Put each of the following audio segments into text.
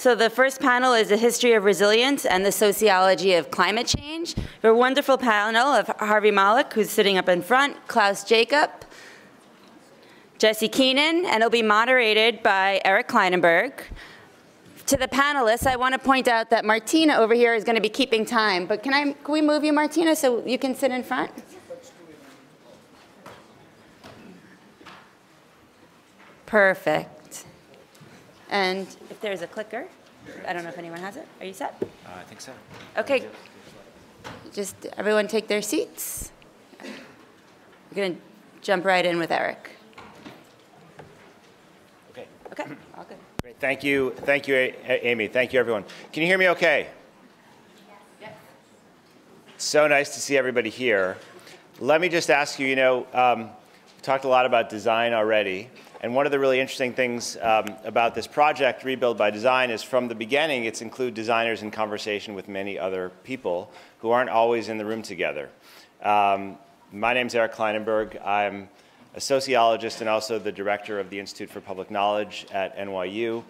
So the first panel is a history of resilience and the sociology of climate change. A wonderful panel of Harvey Molotch, who's sitting up in front, Klaus Jacob, Jesse Keenan, and it'll be moderated by Eric Klinenberg. To the panelists, I want to point out that Martina over here is going to be keeping time. But can I? Can we move you, Martina, so you can sit in front? Perfect. And if there's a clicker, I don't know if anyone has it. Are you set? Uh, I think so. Okay. Just everyone take their seats. We're going to jump right in with Eric. Okay. Okay, all good. Great. Thank you. Thank you, A- A- Amy. Thank you, everyone. Can you hear me okay? Yes. So nice to see everybody here. Let me just ask you, you know, um, we talked a lot about design already. And one of the really interesting things um, about this project, Rebuild by Design, is from the beginning, it's include designers in conversation with many other people who aren't always in the room together. Um, my name's Eric Klinenberg. I'm a sociologist and also the director of the Institute for Public Knowledge at NYU.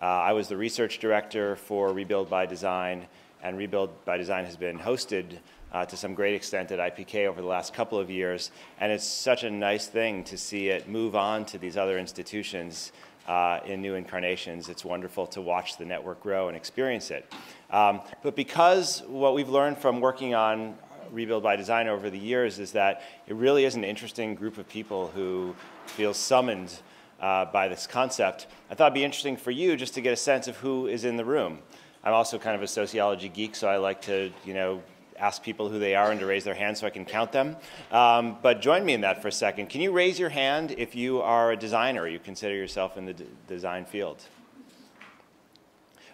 Uh, I was the research director for Rebuild by Design, and Rebuild by Design has been hosted uh, to some great extent at IPK over the last couple of years. And it's such a nice thing to see it move on to these other institutions uh, in new incarnations. It's wonderful to watch the network grow and experience it. Um, but because what we've learned from working on Rebuild by Design over the years is that it really is an interesting group of people who feel summoned uh, by this concept. I thought it'd be interesting for you just to get a sense of who is in the room. I'm also kind of a sociology geek, so I like to, you know, ask people who they are and to raise their hand so I can count them. Um, but join me in that for a second. Can you raise your hand if you are a designer you consider yourself in the design field?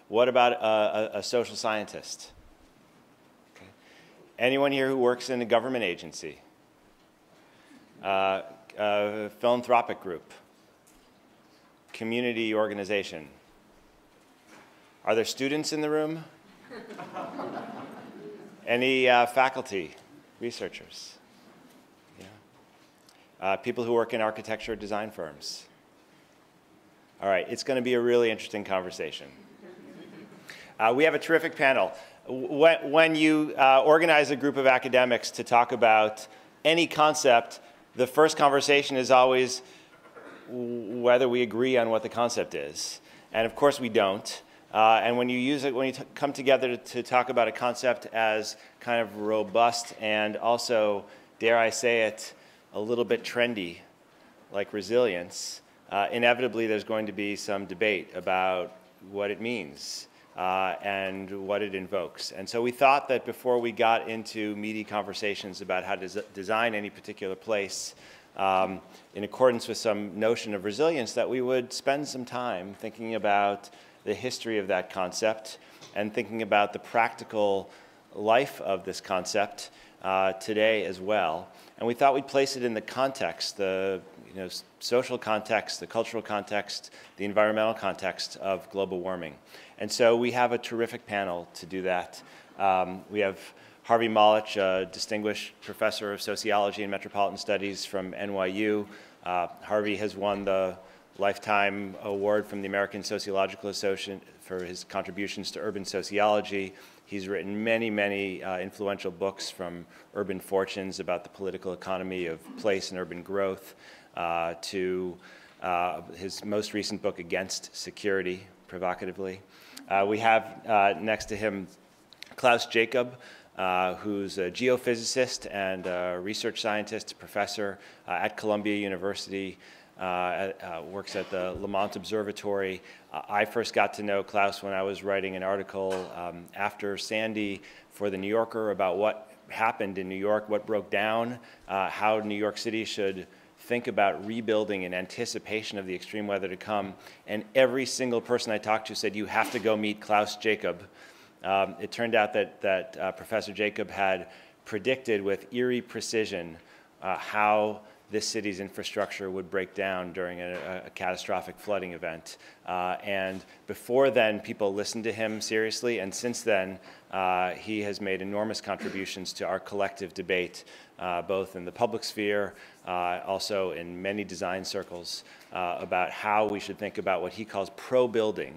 What about a, a, a social scientist? Okay. Anyone here who works in a government agency? Uh, a philanthropic group? Community organization? Are there students in the room? Any uh, faculty, researchers? Yeah. Uh, people who work in architecture design firms? All right, it's going to be a really interesting conversation. Uh, we have a terrific panel. When, when you uh, organize a group of academics to talk about any concept, the first conversation is always whether we agree on what the concept is. And of course we don't. Uh, and when you use it, when you come together to, to, talk about a concept as kind of robust and also, dare I say it, a little bit trendy, like resilience, uh, inevitably there's going to be some debate about what it means uh, and what it invokes. And so we thought that before we got into meaty conversations about how to des design any particular place, um, in accordance with some notion of resilience, that we would spend some time thinking about the history of that concept and thinking about the practical life of this concept uh, today as well. And we thought we'd place it in the context, the you know, social context, the cultural context, the environmental context of global warming. And so we have a terrific panel to do that. Um, we have Harvey Molotch, a distinguished professor of sociology and metropolitan studies from NYU. Uh, Harvey has won the Lifetime Award from the American Sociological Association for his contributions to urban sociology. He's written many, many uh, influential books from Urban Fortunes about the political economy of place and urban growth uh, to uh, his most recent book, Against Security, provocatively. Uh, we have uh, next to him Klaus Jacob, uh, who's a geophysicist and a research scientist, professor uh, at Columbia University, uh, uh, works at the Lamont Observatory. Uh, I first got to know Klaus when I was writing an article um, after Sandy for The New Yorker about what happened in New York, what broke down, how New York City should think about rebuilding in anticipation of the extreme weather to come. And every single person I talked to said, you have to go meet Klaus Jacob. Um, it turned out that, that uh, Professor Jacob had predicted with eerie precision uh, how this city's infrastructure would break down during a, a catastrophic flooding event. Uh, and before then, people listened to him seriously, and since then, uh, he has made enormous contributions to our collective debate, uh, both in the public sphere, uh, also in many design circles, uh, about how we should think about what he calls pro-building,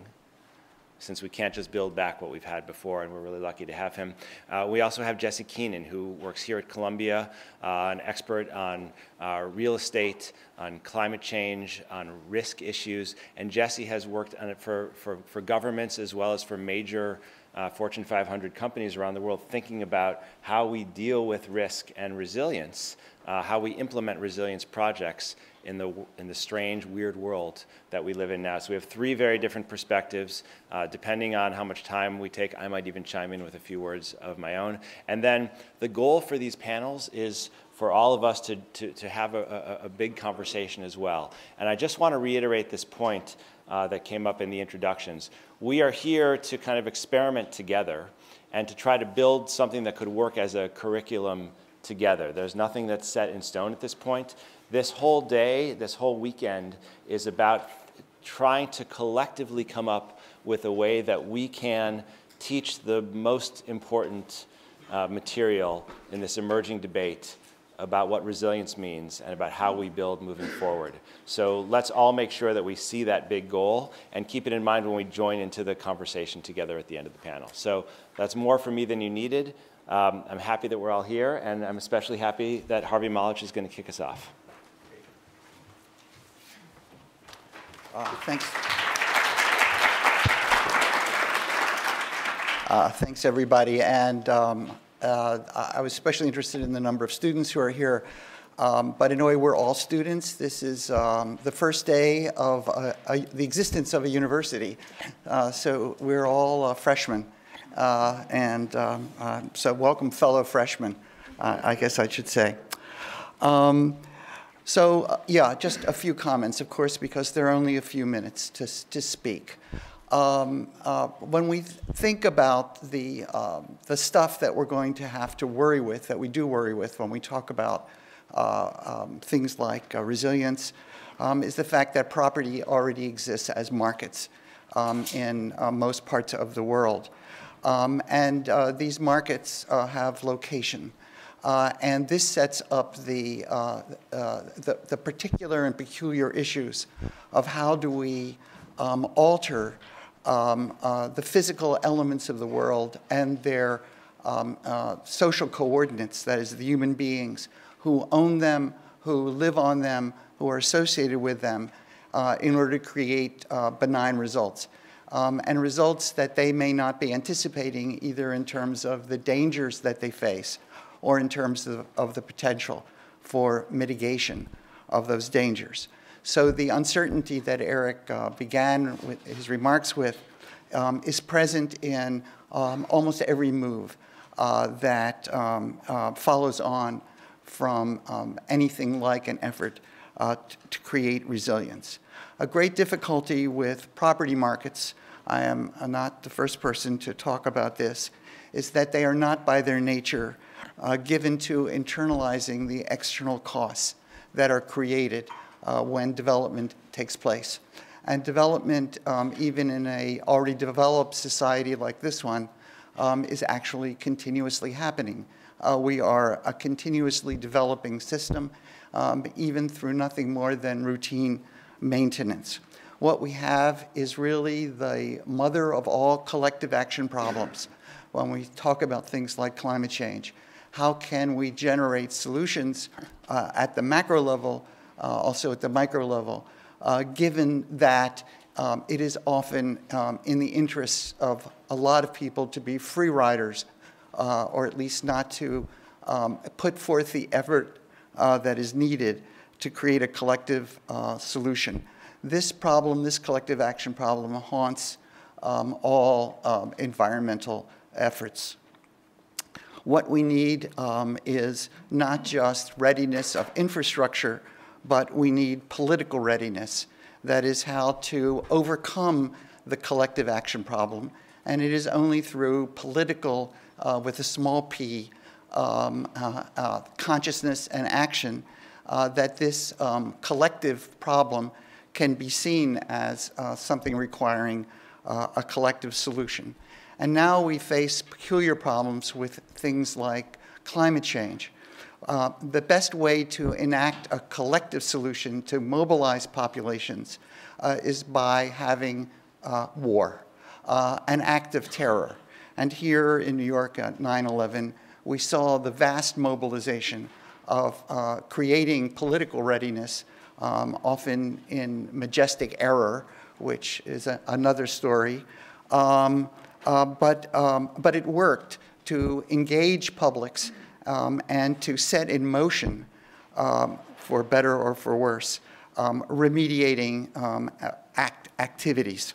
since we can't just build back what we've had before, and we're really lucky to have him. Uh, we also have Jesse Keenan, who works here at Columbia, uh, an expert on uh, real estate, on climate change, on risk issues, and Jesse has worked on it for, for, for governments as well as for major uh, Fortune 500 companies around the world thinking about how we deal with risk and resilience, uh, how we implement resilience projects in the, in the strange, weird world that we live in now. So we have three very different perspectives. Uh, depending on how much time we take, I might even chime in with a few words of my own. And then the goal for these panels is for all of us to, to, to have a, a, a big conversation as well. And I just want to reiterate this point uh, that came up in the introductions. We are here to kind of experiment together and to try to build something that could work as a curriculum together. There's nothing that's set in stone at this point. This whole day, this whole weekend is about trying to collectively come up with a way that we can teach the most important uh, material in this emerging debate about what resilience means and about how we build moving forward. So let's all make sure that we see that big goal and keep it in mind when we join into the conversation together at the end of the panel. So that's more for me than you needed. Um, I'm happy that we're all here, and I'm especially happy that Harvey Molotch is going to kick us off. Uh, thanks. Uh, thanks, everybody. And um, uh, I was especially interested in the number of students who are here. Um, but in a way, we're all students. This is um, the first day of a, a, the existence of a university. Uh, so we're all uh, freshmen. Uh, and um, so welcome, fellow freshmen, I guess I should say. Um, so uh, yeah, just a few comments, of course, because there are only a few minutes to, to speak. Um, uh, when we think about the, um, the stuff that we're going to have to worry with, that we do worry with when we talk about uh, um, things like uh, resilience, um, is the fact that property already exists as markets um, in uh, most parts of the world. Um, and uh, these markets have location. Uh, and this sets up the, uh, uh, the, the, particular and peculiar issues of how do we um, alter um, uh, the physical elements of the world and their um, uh, social coordinates, that is, the human beings who own them, who live on them, who are associated with them, uh, in order to create benign results. Um, and results that they may not be anticipating either in terms of the dangers that they face or in terms of, of the potential for mitigation of those dangers. So the uncertainty that Eric uh, began his remarks with um, is present in um, almost every move uh, that um, uh, follows on from um, anything like an effort uh, to create resilience. A great difficulty with property markets, I am not the first person to talk about this, is that they are not by their nature uh, given to internalizing the external costs that are created uh, when development takes place. And development, um, even in a already developed society like this one, um, is actually continuously happening. Uh, we are a continuously developing system, um, even through nothing more than routine maintenance. What we have is really the mother of all collective action problems when we talk about things like climate change how can we generate solutions uh, at the macro level, uh, also at the micro level, uh, given that um, it is often um, in the interests of a lot of people to be free riders, uh, or at least not to um, put forth the effort uh, that is needed to create a collective uh, solution. This problem, this collective action problem, haunts um, all um, environmental efforts. What we need um, is not just readiness of infrastructure, but we need political readiness. That is how to overcome the collective action problem. And it is only through political, uh, with a small p, um, uh, uh, consciousness and action uh, that this um, collective problem can be seen as uh, something requiring uh, a collective solution. And now we face peculiar problems with things like climate change. Uh, the best way to enact a collective solution to mobilize populations is by having war. an act of terror. And here in New York at 9 11, we saw the vast mobilization of uh, creating political readiness, um, often in majestic error, which is a, another story. Um, uh, but, um, but it worked to engage publics um, and to set in motion, um, for better or for worse, um, remediating act activities.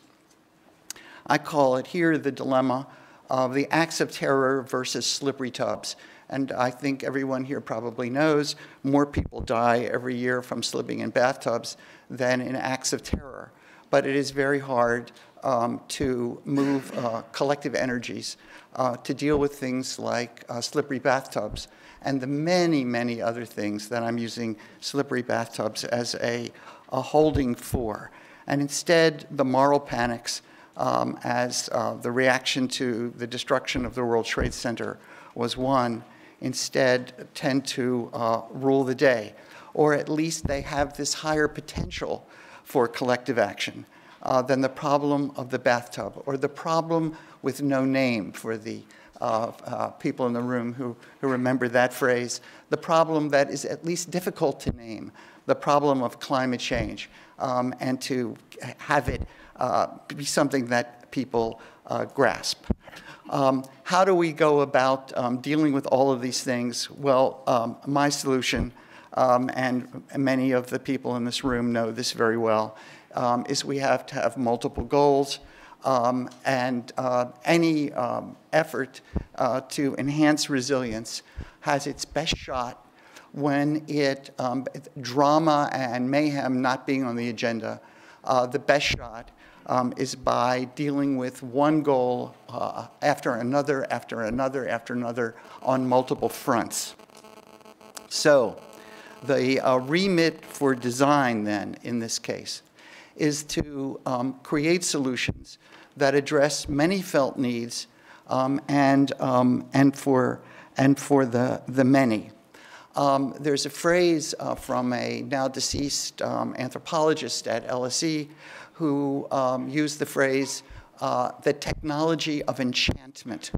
I call it here the dilemma of the acts of terror versus slippery tubs. And I think everyone here probably knows more people die every year from slipping in bathtubs than in acts of terror. But it is very hard um, to move uh, collective energies uh, to deal with things like uh, slippery bathtubs and the many, many other things that I'm using slippery bathtubs as a, a holding for. And instead, the moral panics um, as uh, the reaction to the destruction of the World Trade Center was one, instead tend to uh, rule the day, or at least they have this higher potential for collective action uh, than the problem of the bathtub or the problem with no name for the uh, uh, people in the room who, who remember that phrase, the problem that is at least difficult to name, the problem of climate change, um, and to have it be something that people uh, grasp. Um, how do we go about um, dealing with all of these things? Well, um, my solution, um, and many of the people in this room know this very well, um, is we have to have multiple goals. Um, and uh, any effort uh, to enhance resilience has its best shot when it, drama and mayhem not being on the agenda, uh, the best shot um, is by dealing with one goal uh, after another, after another, after another on multiple fronts. So the uh, remit for design then in this case is to um, create solutions that address many felt needs um, and, um, and for, and for the, the many. Um, there's a phrase uh, from a now deceased um, anthropologist at LSE who um, used the phrase, uh, the technology of enchantment.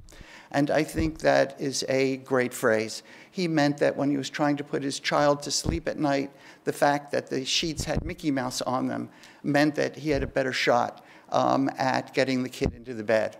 And I think that is a great phrase. He meant that when he was trying to put his child to sleep at night, the fact that the sheets had Mickey Mouse on them meant that he had a better shot um, at getting the kid into the bed.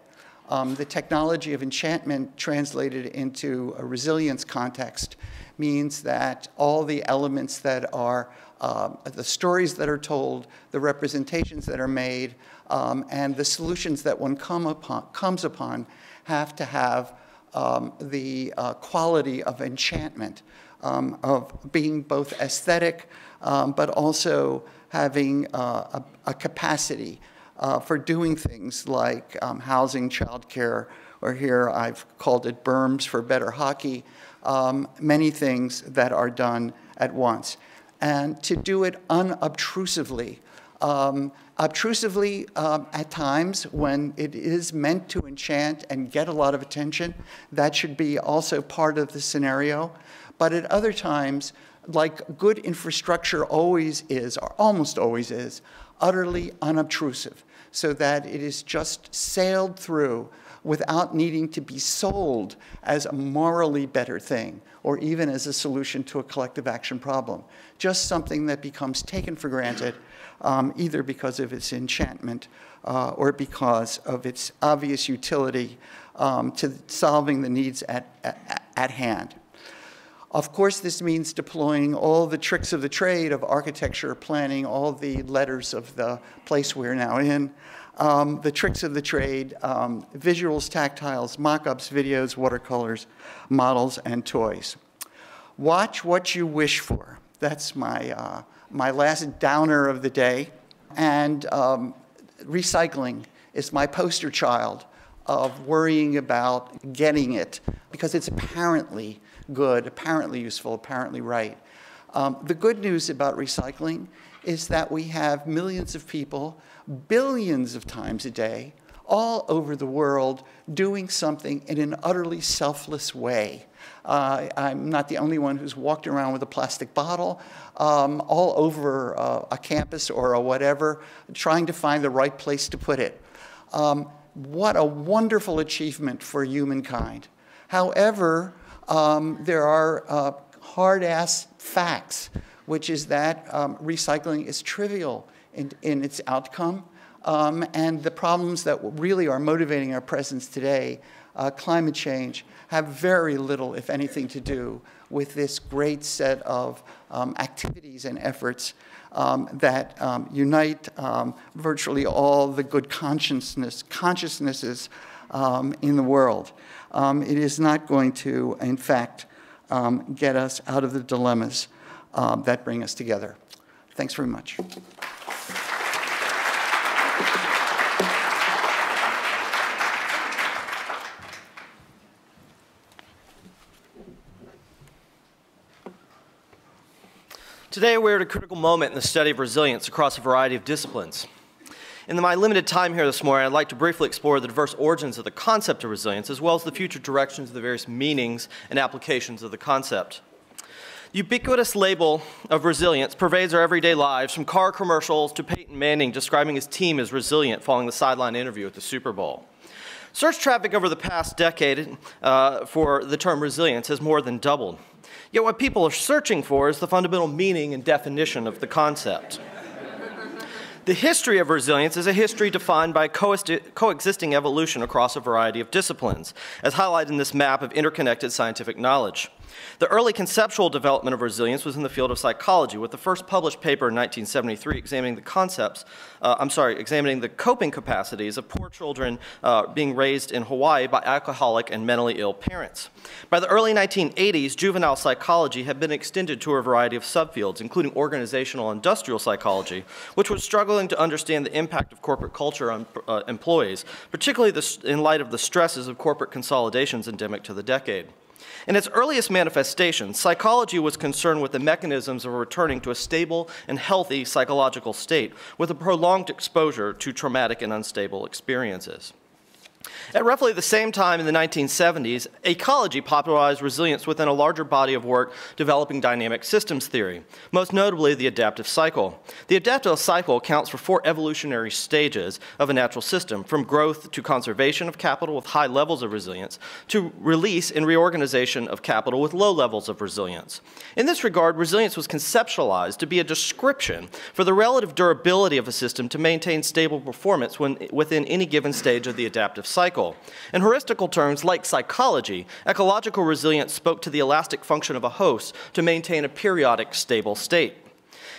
Um, the technology of enchantment translated into a resilience context means that all the elements that are um, the stories that are told, the representations that are made, um, and the solutions that one come upon, comes upon have to have um, the uh, quality of enchantment, um, of being both aesthetic, um, but also having uh, a, a, capacity uh, for doing things like um, housing, childcare, or here I've called it berms for better hockey, many things that are done at once and to do it unobtrusively. Um, obtrusively um, at times when it is meant to enchant and get a lot of attention, that should be also part of the scenario. But at other times, like good infrastructure always is, or almost always is, utterly unobtrusive, so that it is just sailed through without needing to be sold as a morally better thing or even as a solution to a collective action problem. Just something that becomes taken for granted um, either because of its enchantment uh, or because of its obvious utility um, to solving the needs at, at, at hand. Of course, this means deploying all the tricks of the trade of architecture, planning, all the letters of the place we're now in, um, the tricks of the trade, um, visuals, tactiles, mock-ups, videos, watercolors, models, and toys. Watch what you wish for. That's my, uh, my last downer of the day. And um, recycling is my poster child of worrying about getting it because it's apparently good, apparently useful, apparently right. Um, the good news about recycling is that we have millions of people, billions of times a day, all over the world doing something in an utterly selfless way. Uh, I'm not the only one who's walked around with a plastic bottle um, all over uh, a campus or a whatever, trying to find the right place to put it. Um, what a wonderful achievement for humankind. However, um, there are uh, hard ass facts, which is that um, recycling is trivial in, in its outcome. Um, and the problems that really are motivating our presence today, uh, climate change, have very little, if anything, to do with this great set of um, activities and efforts um, that um, unite um, virtually all the good consciousness, consciousnesses um, in the world. It is not going to, in fact, get us out of the dilemmas that bring us together. Thanks very much. Today, we're at a critical moment in the study of resilience across a variety of disciplines. In my limited time here this morning, I'd like to briefly explore the diverse origins of the concept of resilience, as well as the future directions of the various meanings and applications of the concept. Ubiquitous label of resilience pervades our everyday lives, from car commercials to Peyton Manning describing his team as resilient following the sideline interview at the Super Bowl. Search traffic over the past decade uh, for the term resilience has more than doubled. Yet what people are searching for is the fundamental meaning and definition of the concept. The history of resilience is a history defined by coexisting evolution across a variety of disciplines, as highlighted in this map of interconnected scientific knowledge. The early conceptual development of resilience was in the field of psychology, with the first published paper in 1973 examining the concepts, uh, I'm sorry, examining the coping capacities of poor children uh, being raised in Hawaii by alcoholic and mentally ill parents. By the early 1980s, juvenile psychology had been extended to a variety of subfields, including organizational industrial psychology, which was struggling to understand the impact of corporate culture on uh, employees, particularly the, in light of the stresses of corporate consolidations endemic to the decade. In its earliest manifestations, psychology was concerned with the mechanisms of returning to a stable and healthy psychological state with a prolonged exposure to traumatic and unstable experiences. At roughly the same time in the 1970s, ecology popularized resilience within a larger body of work developing dynamic systems theory, most notably the adaptive cycle. The adaptive cycle accounts for four evolutionary stages of a natural system, from growth to conservation of capital with high levels of resilience, to release and reorganization of capital with low levels of resilience. In this regard, resilience was conceptualized to be a description for the relative durability of a system to maintain stable performance when, within any given stage of the adaptive cycle. In heuristical terms, like psychology, ecological resilience spoke to the elastic function of a host to maintain a periodic stable state.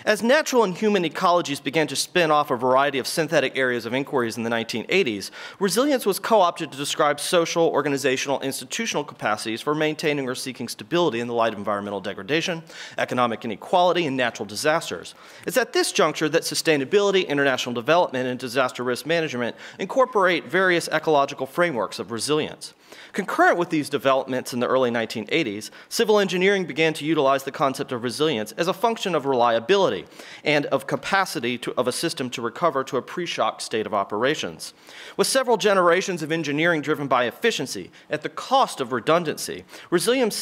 As natural and human ecologies began to spin off a variety of synthetic areas of inquiries in the 1980s, resilience was co opted to describe social, organizational, institutional capacities for maintaining or seeking stability in the light of environmental degradation, economic inequality, and natural disasters. It's at this juncture that sustainability, international development, and disaster risk management incorporate various ecological frameworks of resilience. Concurrent with these developments in the early 1980s, civil engineering began to utilize the concept of resilience as a function of reliability and of capacity to, of a system to recover to a pre-shock state of operations. With several generations of engineering driven by efficiency at the cost of redundancy, resilient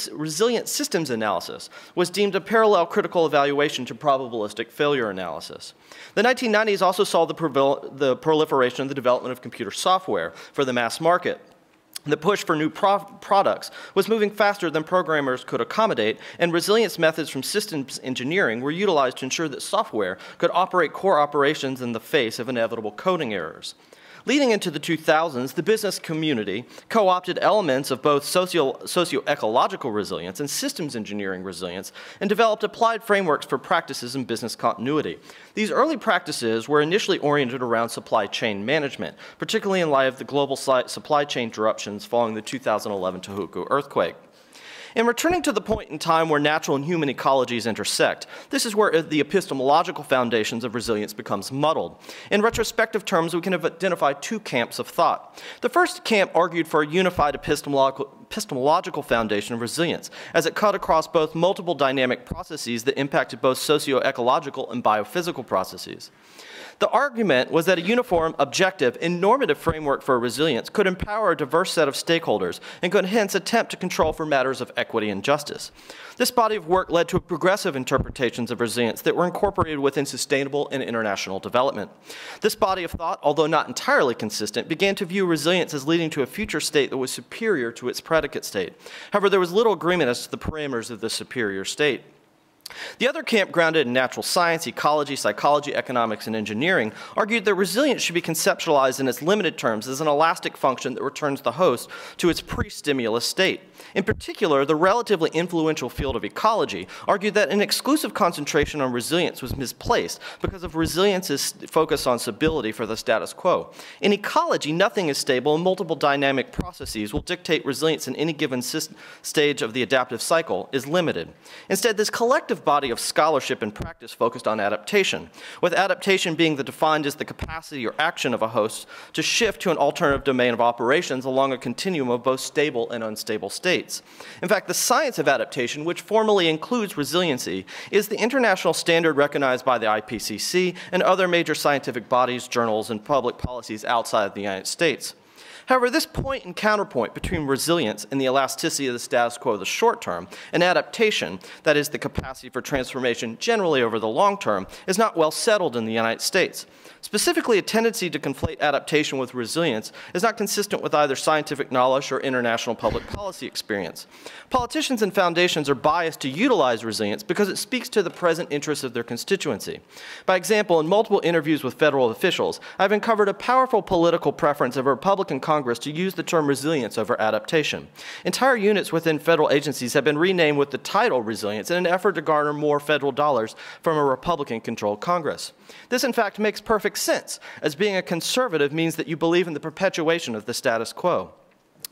systems analysis was deemed a parallel critical evaluation to probabilistic failure analysis. The 1990s also saw the, the proliferation and the development of computer software for the mass market. The push for new pro products was moving faster than programmers could accommodate, and resilience methods from systems engineering were utilized to ensure that software could operate core operations in the face of inevitable coding errors. Leading into the 2000s, the business community co opted elements of both socio ecological resilience and systems engineering resilience and developed applied frameworks for practices in business continuity. These early practices were initially oriented around supply chain management, particularly in light of the global supply chain disruptions following the 2011 Tohoku earthquake. In returning to the point in time where natural and human ecologies intersect, this is where the epistemological foundations of resilience becomes muddled. In retrospective terms, we can identify two camps of thought. The first camp argued for a unified epistemological epistemological foundation of resilience, as it cut across both multiple dynamic processes that impacted both socio-ecological and biophysical processes. The argument was that a uniform, objective, and normative framework for resilience could empower a diverse set of stakeholders and could hence attempt to control for matters of equity and justice. This body of work led to progressive interpretations of resilience that were incorporated within sustainable and international development. This body of thought, although not entirely consistent, began to view resilience as leading to a future state that was superior to its predicate state. However, there was little agreement as to the parameters of the superior state. The other camp, grounded in natural science, ecology, psychology, economics, and engineering, argued that resilience should be conceptualized in its limited terms as an elastic function that returns the host to its pre-stimulus state. In particular, the relatively influential field of ecology argued that an exclusive concentration on resilience was misplaced because of resilience's focus on stability for the status quo. In ecology, nothing is stable and multiple dynamic processes will dictate resilience in any given stage of the adaptive cycle is limited. Instead, this collective body of scholarship and practice focused on adaptation, with adaptation being the defined as the capacity or action of a host to shift to an alternative domain of operations along a continuum of both stable and unstable states states. In fact, the science of adaptation, which formally includes resiliency, is the international standard recognized by the IPCC and other major scientific bodies, journals, and public policies outside of the United States. However, this point and counterpoint between resilience and the elasticity of the status quo of the short term and adaptation, that is, the capacity for transformation generally over the long term, is not well settled in the United States. Specifically, a tendency to conflate adaptation with resilience is not consistent with either scientific knowledge or international public policy experience. Politicians and foundations are biased to utilize resilience because it speaks to the present interests of their constituency. By example, in multiple interviews with federal officials, I've uncovered a powerful political preference of a Republican Congress to use the term resilience over adaptation. Entire units within federal agencies have been renamed with the title resilience in an effort to garner more federal dollars from a Republican-controlled Congress. This, in fact, makes perfect sense, as being a conservative means that you believe in the perpetuation of the status quo.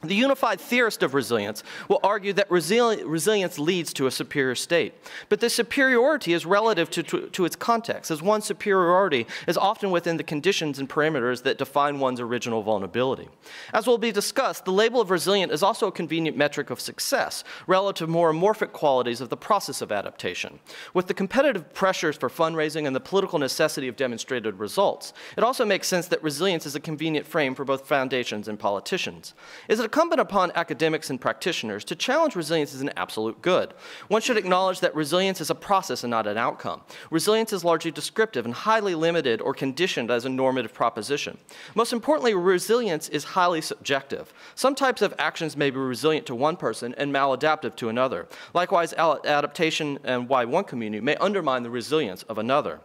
The unified theorist of resilience will argue that resili resilience leads to a superior state. But this superiority is relative to, to, to, its context, as one's superiority is often within the conditions and parameters that define one's original vulnerability. As will be discussed, the label of resilient is also a convenient metric of success relative to more amorphic qualities of the process of adaptation. With the competitive pressures for fundraising and the political necessity of demonstrated results, it also makes sense that resilience is a convenient frame for both foundations and politicians. Is it incumbent upon academics and practitioners to challenge resilience as an absolute good. One should acknowledge that resilience is a process and not an outcome. Resilience is largely descriptive and highly limited or conditioned as a normative proposition. Most importantly, resilience is highly subjective. Some types of actions may be resilient to one person and maladaptive to another. Likewise, adaptation and why one community may undermine the resilience of another.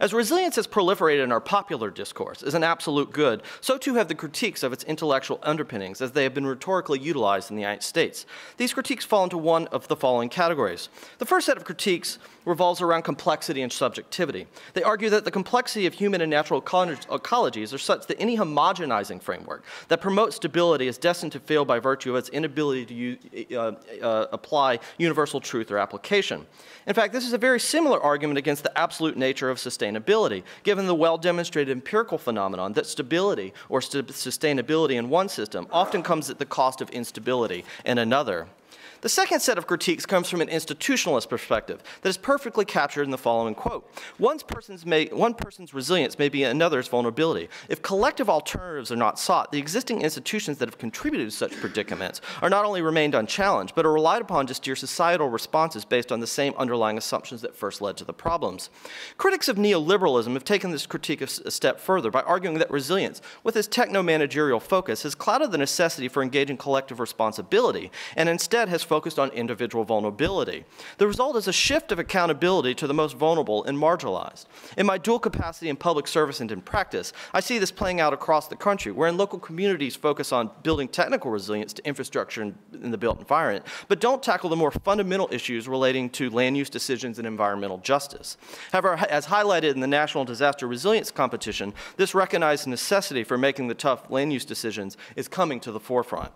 As resilience has proliferated in our popular discourse as an absolute good, so too have the critiques of its intellectual underpinnings as they have been rhetorically utilized in the United States. These critiques fall into one of the following categories. The first set of critiques revolves around complexity and subjectivity. They argue that the complexity of human and natural ecologies are such that any homogenizing framework that promotes stability is destined to fail by virtue of its inability to uh, uh, apply universal truth or application. In fact, this is a very similar argument against the absolute nature of sustainability, given the well-demonstrated empirical phenomenon that stability or st sustainability in one system often comes at the cost of instability in another. The second set of critiques comes from an institutionalist perspective that is perfectly captured in the following quote. One person's, may, one person's resilience may be another's vulnerability. If collective alternatives are not sought, the existing institutions that have contributed to such predicaments are not only remained unchallenged, but are relied upon to steer societal responses based on the same underlying assumptions that first led to the problems. Critics of neoliberalism have taken this critique a step further by arguing that resilience, with its techno-managerial focus, has clouded the necessity for engaging collective responsibility, and instead has focused on individual vulnerability. The result is a shift of accountability to the most vulnerable and marginalized. In my dual capacity in public service and in practice, I see this playing out across the country, wherein local communities focus on building technical resilience to infrastructure in, the built environment, but don't tackle the more fundamental issues relating to land use decisions and environmental justice. However, as highlighted in the National Disaster Resilience Competition, this recognized necessity for making the tough land use decisions is coming to the forefront.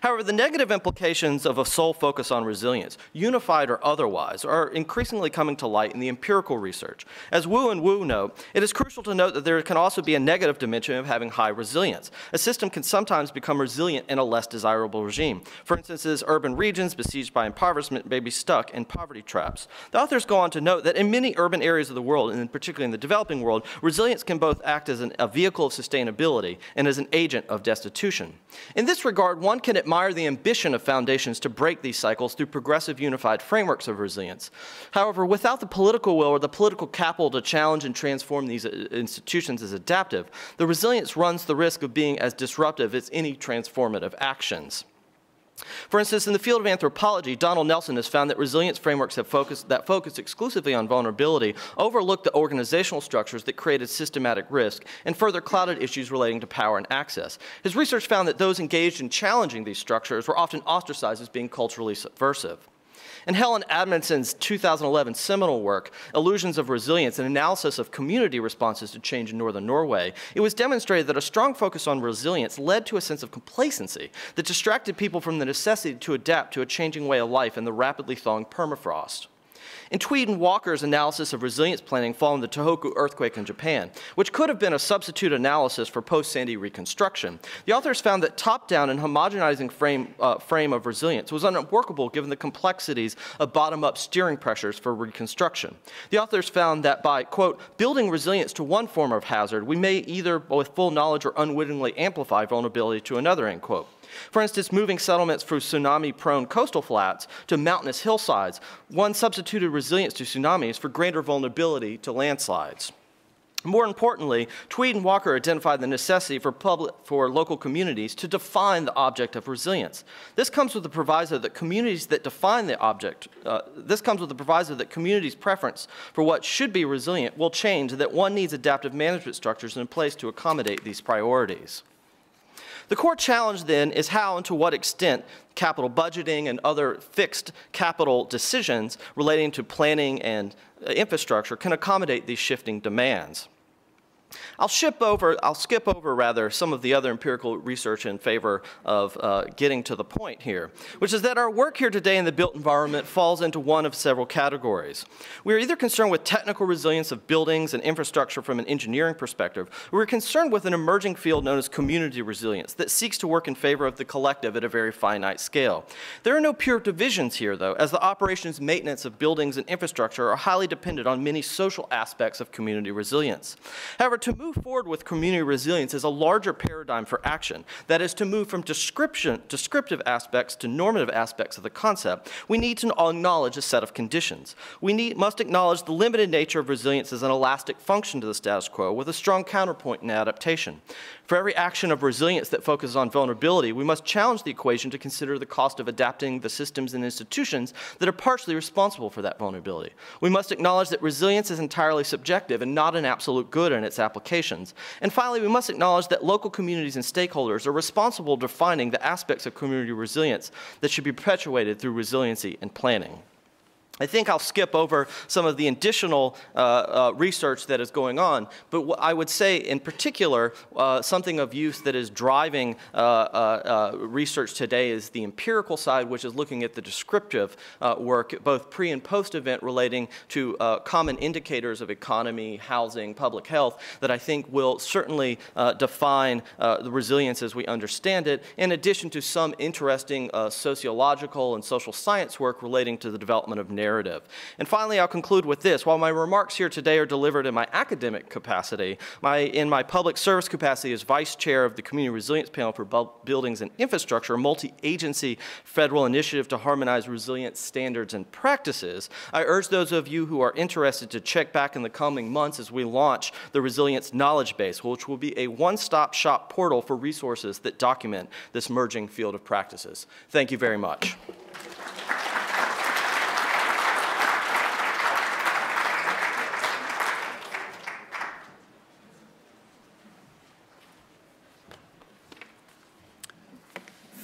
However, the negative implications of a sole focus on resilience, unified or otherwise, are increasingly coming to light in the empirical research. As Wu and Wu note, it is crucial to note that there can also be a negative dimension of having high resilience. A system can sometimes become resilient in a less desirable regime. For instance, urban regions besieged by impoverishment may be stuck in poverty traps. The authors go on to note that in many urban areas of the world, and particularly in the developing world, resilience can both act as an, a vehicle of sustainability and as an agent of destitution. In this regard, one can admire the ambition of foundations to break these cycles through progressive unified frameworks of resilience. However, without the political will or the political capital to challenge and transform these uh, institutions as adaptive, the resilience runs the risk of being as disruptive as any transformative actions. For instance, in the field of anthropology, Donald Nelson has found that resilience frameworks have focused, that focus exclusively on vulnerability overlooked the organizational structures that created systematic risk and further clouded issues relating to power and access. His research found that those engaged in challenging these structures were often ostracized as being culturally subversive. In Helen Amundsen's 2011 seminal work, Illusions of Resilience, an analysis of community responses to change in northern Norway, it was demonstrated that a strong focus on resilience led to a sense of complacency that distracted people from the necessity to adapt to a changing way of life in the rapidly thawing permafrost. In Tweed and Walker's analysis of resilience planning following the Tohoku earthquake in Japan, which could have been a substitute analysis for post-Sandy reconstruction, the authors found that top-down and homogenizing frame, uh, frame of resilience was unworkable given the complexities of bottom-up steering pressures for reconstruction. The authors found that by, quote, building resilience to one form of hazard, we may either with full knowledge or unwittingly amplify vulnerability to another, end quote. For instance, moving settlements from tsunami-prone coastal flats to mountainous hillsides, one substituted resilience to tsunamis for greater vulnerability to landslides. More importantly, Tweed and Walker identified the necessity for, public, for local communities to define the object of resilience. This comes with the proviso that communities that define the object, uh, this comes with the proviso that communities' preference for what should be resilient will change that one needs adaptive management structures in place to accommodate these priorities. The core challenge then is how and to what extent capital budgeting and other fixed capital decisions relating to planning and uh, infrastructure can accommodate these shifting demands. I'll skip over, I'll skip over rather some of the other empirical research in favor of uh, getting to the point here, which is that our work here today in the built environment falls into one of several categories. We are either concerned with technical resilience of buildings and infrastructure from an engineering perspective, or we're concerned with an emerging field known as community resilience that seeks to work in favor of the collective at a very finite scale. There are no pure divisions here, though, as the operations maintenance of buildings and infrastructure are highly dependent on many social aspects of community resilience. However, to move forward with community resilience is a larger paradigm for action. That is to move from description, descriptive aspects to normative aspects of the concept. We need to acknowledge a set of conditions. We need, must acknowledge the limited nature of resilience as an elastic function to the status quo with a strong counterpoint in adaptation. For every action of resilience that focuses on vulnerability, we must challenge the equation to consider the cost of adapting the systems and institutions that are partially responsible for that vulnerability. We must acknowledge that resilience is entirely subjective and not an absolute good in its applications. And finally, we must acknowledge that local communities and stakeholders are responsible for defining the aspects of community resilience that should be perpetuated through resiliency and planning. I think I'll skip over some of the additional uh, uh, research that is going on, but I would say in particular, uh, something of use that is driving uh, uh, uh, research today is the empirical side, which is looking at the descriptive work, both pre and post event relating to common indicators of economy, housing, public health, that I think will certainly define the resilience as we understand it, in addition to some interesting sociological and social science work relating to the development of narrative narrative. And finally, I'll conclude with this. While my remarks here today are delivered in my academic capacity, my, in my public service capacity as vice chair of the Community Resilience Panel for Buildings and Infrastructure, a multi-agency federal initiative to harmonize resilience standards and practices, I urge those of you who are interested to check back in the coming months as we launch the Resilience Knowledge Base, which will be a one-stop shop portal for resources that document this merging field of practices. Thank you very much.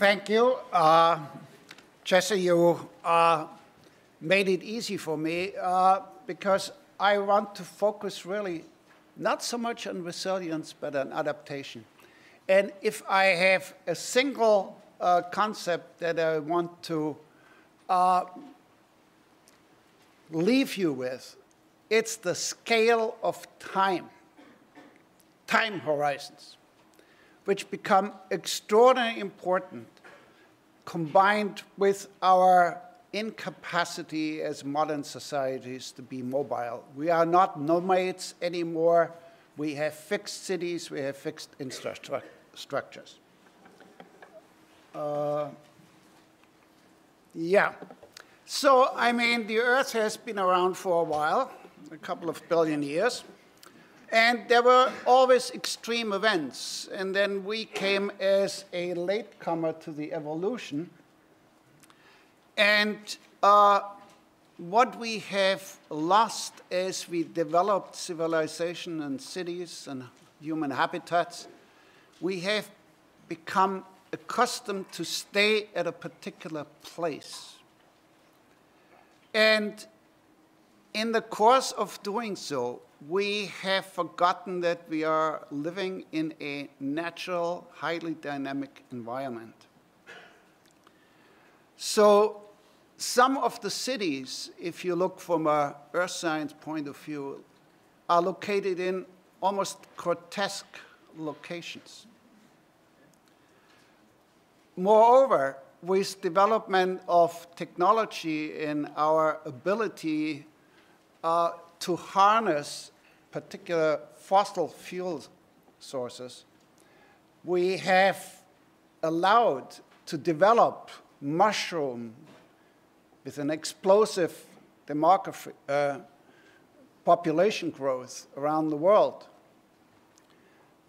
Thank you. Uh, Jesse, you uh, made it easy for me uh, because I want to focus really not so much on resilience, but on adaptation. And if I have a single uh, concept that I want to uh, leave you with. It's the scale of time, time horizons, which become extraordinarily important combined with our incapacity as modern societies to be mobile. We are not nomads anymore. We have fixed cities, we have fixed infrastructures. Uh, yeah. So, I mean, the Earth has been around for a while, a couple of billion years, and there were always extreme events. And then we came as a latecomer to the evolution. And uh, what we have lost as we developed civilization and cities and human habitats, we have become accustomed to stay at a particular place. And in the course of doing so, we have forgotten that we are living in a natural, highly dynamic environment. So some of the cities, if you look from a earth science point of view, are located in almost grotesque locations. Moreover, with development of technology and our ability uh, to harness particular fossil fuel sources, we have allowed to develop mushroom with an explosive demography, uh, population growth around the world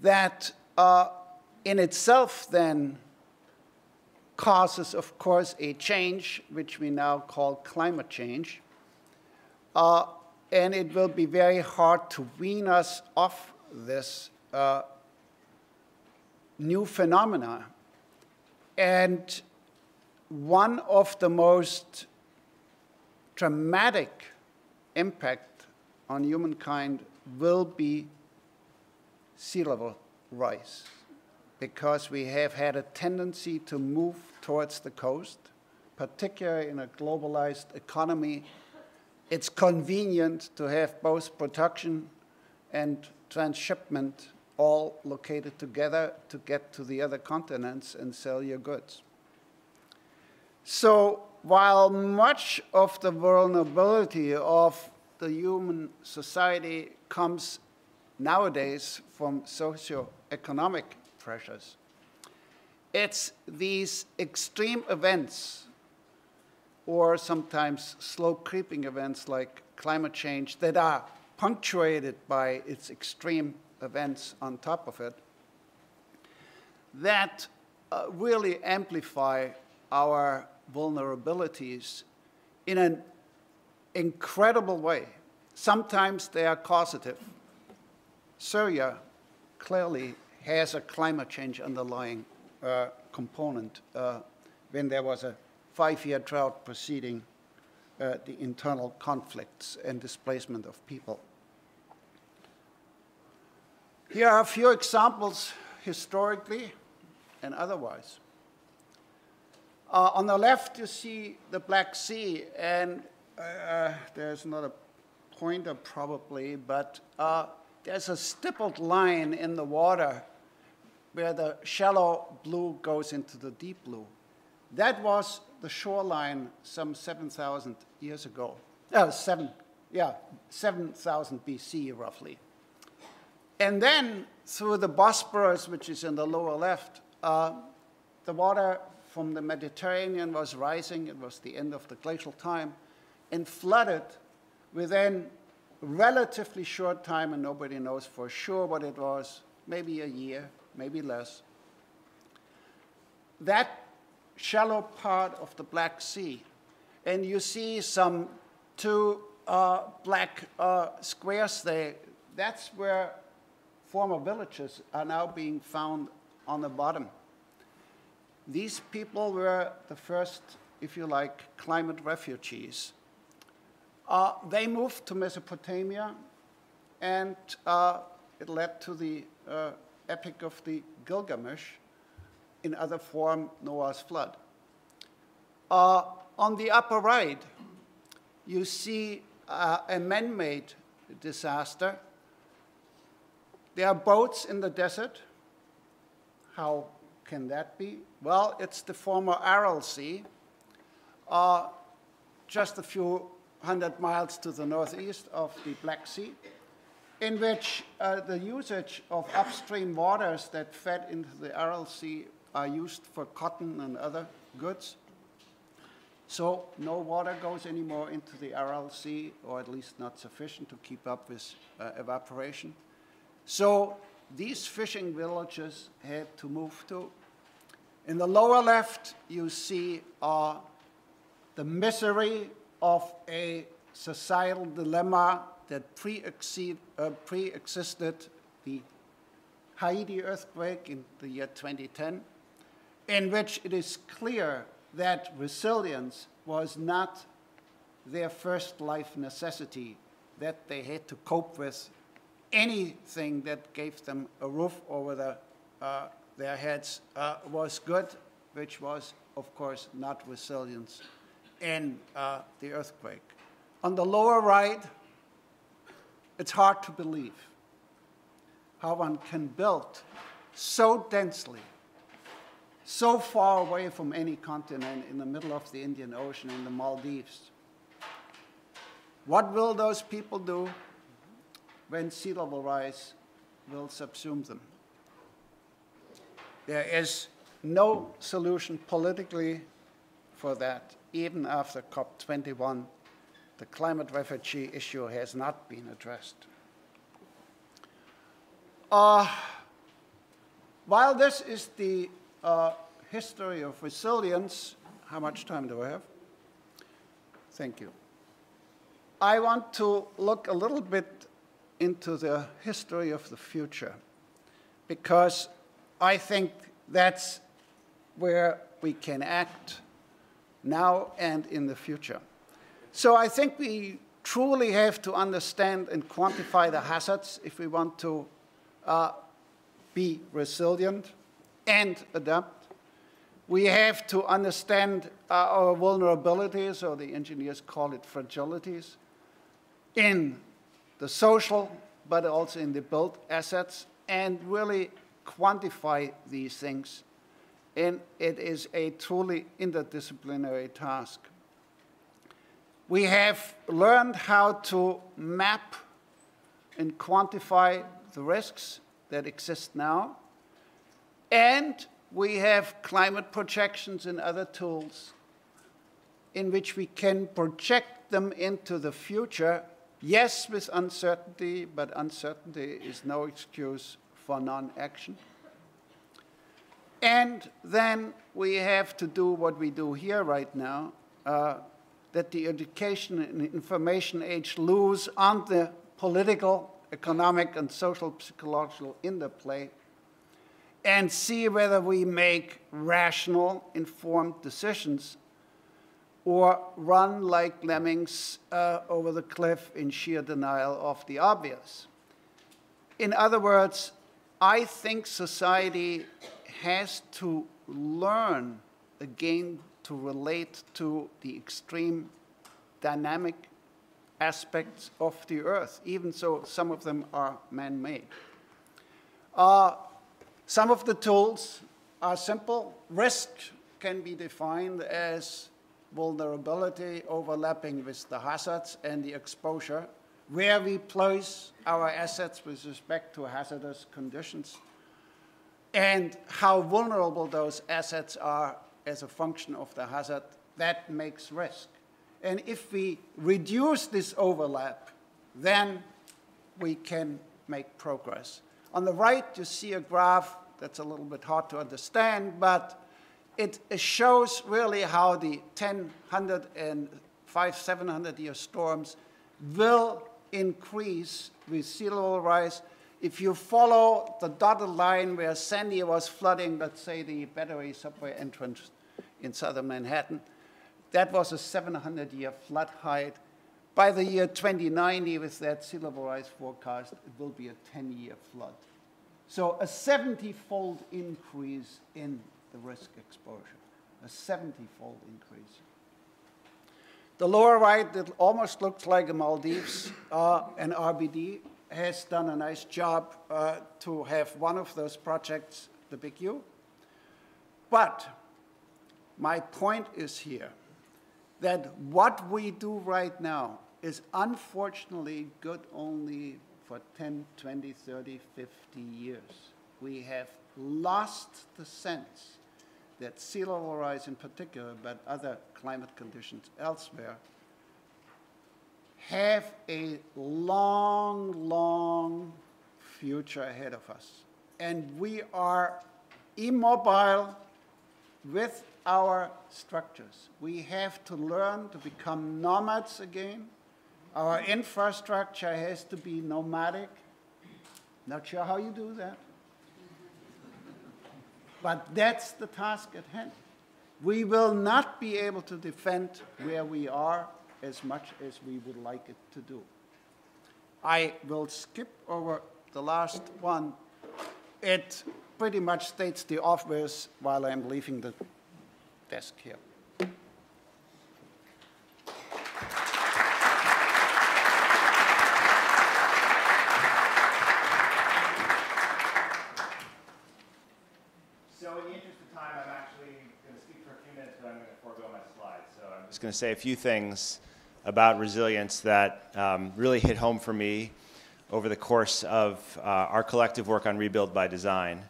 that uh, in itself then causes, of course, a change, which we now call climate change. Uh, and it will be very hard to wean us off this uh, new phenomena. And one of the most dramatic impact on humankind will be sea level rise because we have had a tendency to move towards the coast, particularly in a globalized economy. It's convenient to have both production and transshipment all located together to get to the other continents and sell your goods. So while much of the vulnerability of the human society comes nowadays from socioeconomic pressures. It's these extreme events, or sometimes slow creeping events like climate change, that are punctuated by its extreme events on top of it, that uh, really amplify our vulnerabilities in an incredible way. Sometimes they are causative. Syria clearly has a climate change underlying uh, component uh, when there was a five-year drought preceding uh, the internal conflicts and displacement of people. Here are a few examples historically and otherwise. Uh, on the left, you see the Black Sea, and uh, there's not a pointer probably, but uh, there's a stippled line in the water where the shallow blue goes into the deep blue. That was the shoreline some 7,000 years ago. Uh, seven, yeah, 7,000 BC roughly. And then through the Bosporus, which is in the lower left, uh, the water from the Mediterranean was rising. It was the end of the glacial time and flooded within relatively short time, and nobody knows for sure what it was, maybe a year, maybe less. That shallow part of the Black Sea, and you see some two uh, black uh, squares there, that's where former villages are now being found on the bottom. These people were the first, if you like, climate refugees. Uh, they moved to Mesopotamia, and uh, it led to the uh, Epic of the Gilgamesh, in other form, Noah's flood. Uh, on the upper right, you see uh, a man-made disaster. There are boats in the desert. How can that be? Well, it's the former Aral Sea, uh, just a few hundred miles to the northeast of the Black Sea, in which uh, the usage of upstream waters that fed into the Aral Sea are used for cotton and other goods. So no water goes anymore into the Aral Sea, or at least not sufficient to keep up with uh, evaporation. So these fishing villages had to move to. In the lower left, you see uh, the misery of a societal dilemma that pre-existed uh, pre the Haiti earthquake in the year 2010, in which it is clear that resilience was not their first life necessity, that they had to cope with anything that gave them a roof over the, uh, their heads uh, was good, which was, of course, not resilience in uh, the earthquake. On the lower right, it's hard to believe how one can build so densely, so far away from any continent in the middle of the Indian Ocean in the Maldives. What will those people do when sea level rise will subsume them? There is no solution politically for that even after COP21, the climate refugee issue has not been addressed. Uh, while this is the uh, history of resilience, how much time do I have? Thank you. I want to look a little bit into the history of the future because I think that's where we can act now and in the future. So I think we truly have to understand and quantify the hazards if we want to uh, be resilient and adapt. We have to understand our vulnerabilities, or the engineers call it fragilities, in the social, but also in the built assets, and really quantify these things and it is a truly interdisciplinary task. We have learned how to map and quantify the risks that exist now, and we have climate projections and other tools in which we can project them into the future, yes, with uncertainty, but uncertainty is no excuse for non-action. And then we have to do what we do here right now, uh, that the education and information age lose on the political, economic, and social psychological interplay and see whether we make rational, informed decisions or run like lemmings uh, over the cliff in sheer denial of the obvious. In other words, I think society has to learn again to relate to the extreme dynamic aspects of the earth, even so some of them are man-made. Uh, some of the tools are simple. Risk can be defined as vulnerability overlapping with the hazards and the exposure, where we place our assets with respect to hazardous conditions and how vulnerable those assets are as a function of the hazard, that makes risk. And if we reduce this overlap, then we can make progress. On the right, you see a graph that's a little bit hard to understand, but it, shows really how the 10, 100, and 5, 700 year storms will increase with sea level rise if you follow the dotted line where Sandy was flooding, let's say the Battery subway entrance in southern Manhattan, that was a 700-year flood height. By the year 2090, with that sea level rise forecast, it will be a 10-year flood. So a 70-fold increase in the risk exposure, a 70-fold increase. The lower right, that almost looks like a Maldives, uh, RBD has done a nice job uh, to have one of those projects, the Big U. But my point is here that what we do right now is unfortunately good only for 10, 20, 30, 50 years. We have lost the sense that sea level rise in particular, but other climate conditions elsewhere, have a long, long future ahead of us. And we are immobile with our structures. We have to learn to become nomads again. Our infrastructure has to be nomadic. Not sure how you do that. But that's the task at hand. We will not be able to defend where we are as much as we would like it to do. I will skip over the last one. It pretty much states the obvious while I'm leaving the desk here. So in the interest of time, I'm actually going to speak for a few minutes, but I'm going to forego my So I'm going to say a few things about resilience that um, really hit home for me over the course of uh, our collective work on Rebuild by Design.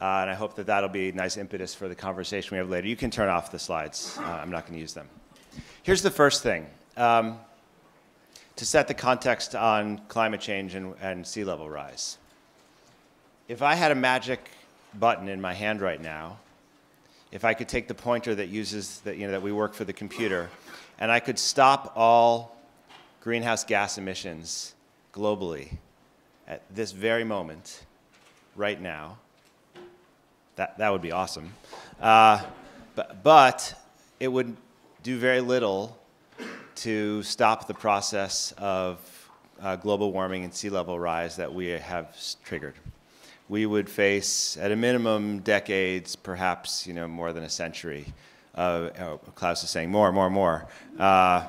Uh, and I hope that that'll be a nice impetus for the conversation we have later. You can turn off the slides. Uh, I'm not going to use them. Here's the first thing. Um, to set the context on climate change and, and sea level rise. If I had a magic button in my hand right now, if I could take the pointer that uses that, you know, that we work for the computer, and I could stop all greenhouse gas emissions globally at this very moment, right now, that, that would be awesome. Uh, but, but it would do very little to stop the process of uh, global warming and sea level rise that we have triggered. We would face, at a minimum, decades, perhaps you know more than a century. Uh, oh, Klaus is saying more, more, more uh,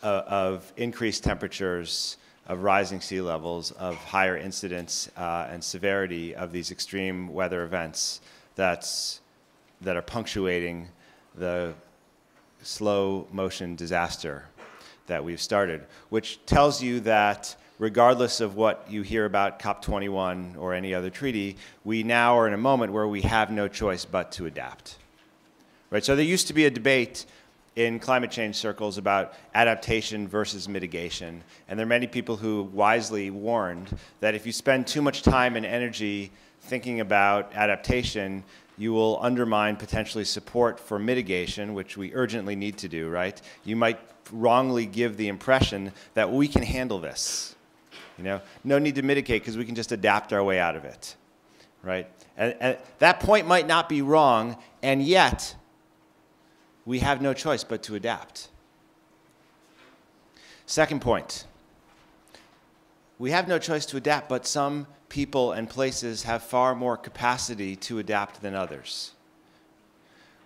of increased temperatures, of rising sea levels, of higher incidence uh, and severity of these extreme weather events that's, that are punctuating the slow motion disaster that we've started, which tells you that regardless of what you hear about COP21 or any other treaty, we now are in a moment where we have no choice but to adapt. Right? So there used to be a debate in climate change circles about adaptation versus mitigation. And there are many people who wisely warned that if you spend too much time and energy thinking about adaptation, you will undermine potentially support for mitigation, which we urgently need to do, right? You might wrongly give the impression that we can handle this. You know, no need to mitigate because we can just adapt our way out of it, right? And, and that point might not be wrong, and yet we have no choice but to adapt. Second point we have no choice to adapt, but some people and places have far more capacity to adapt than others,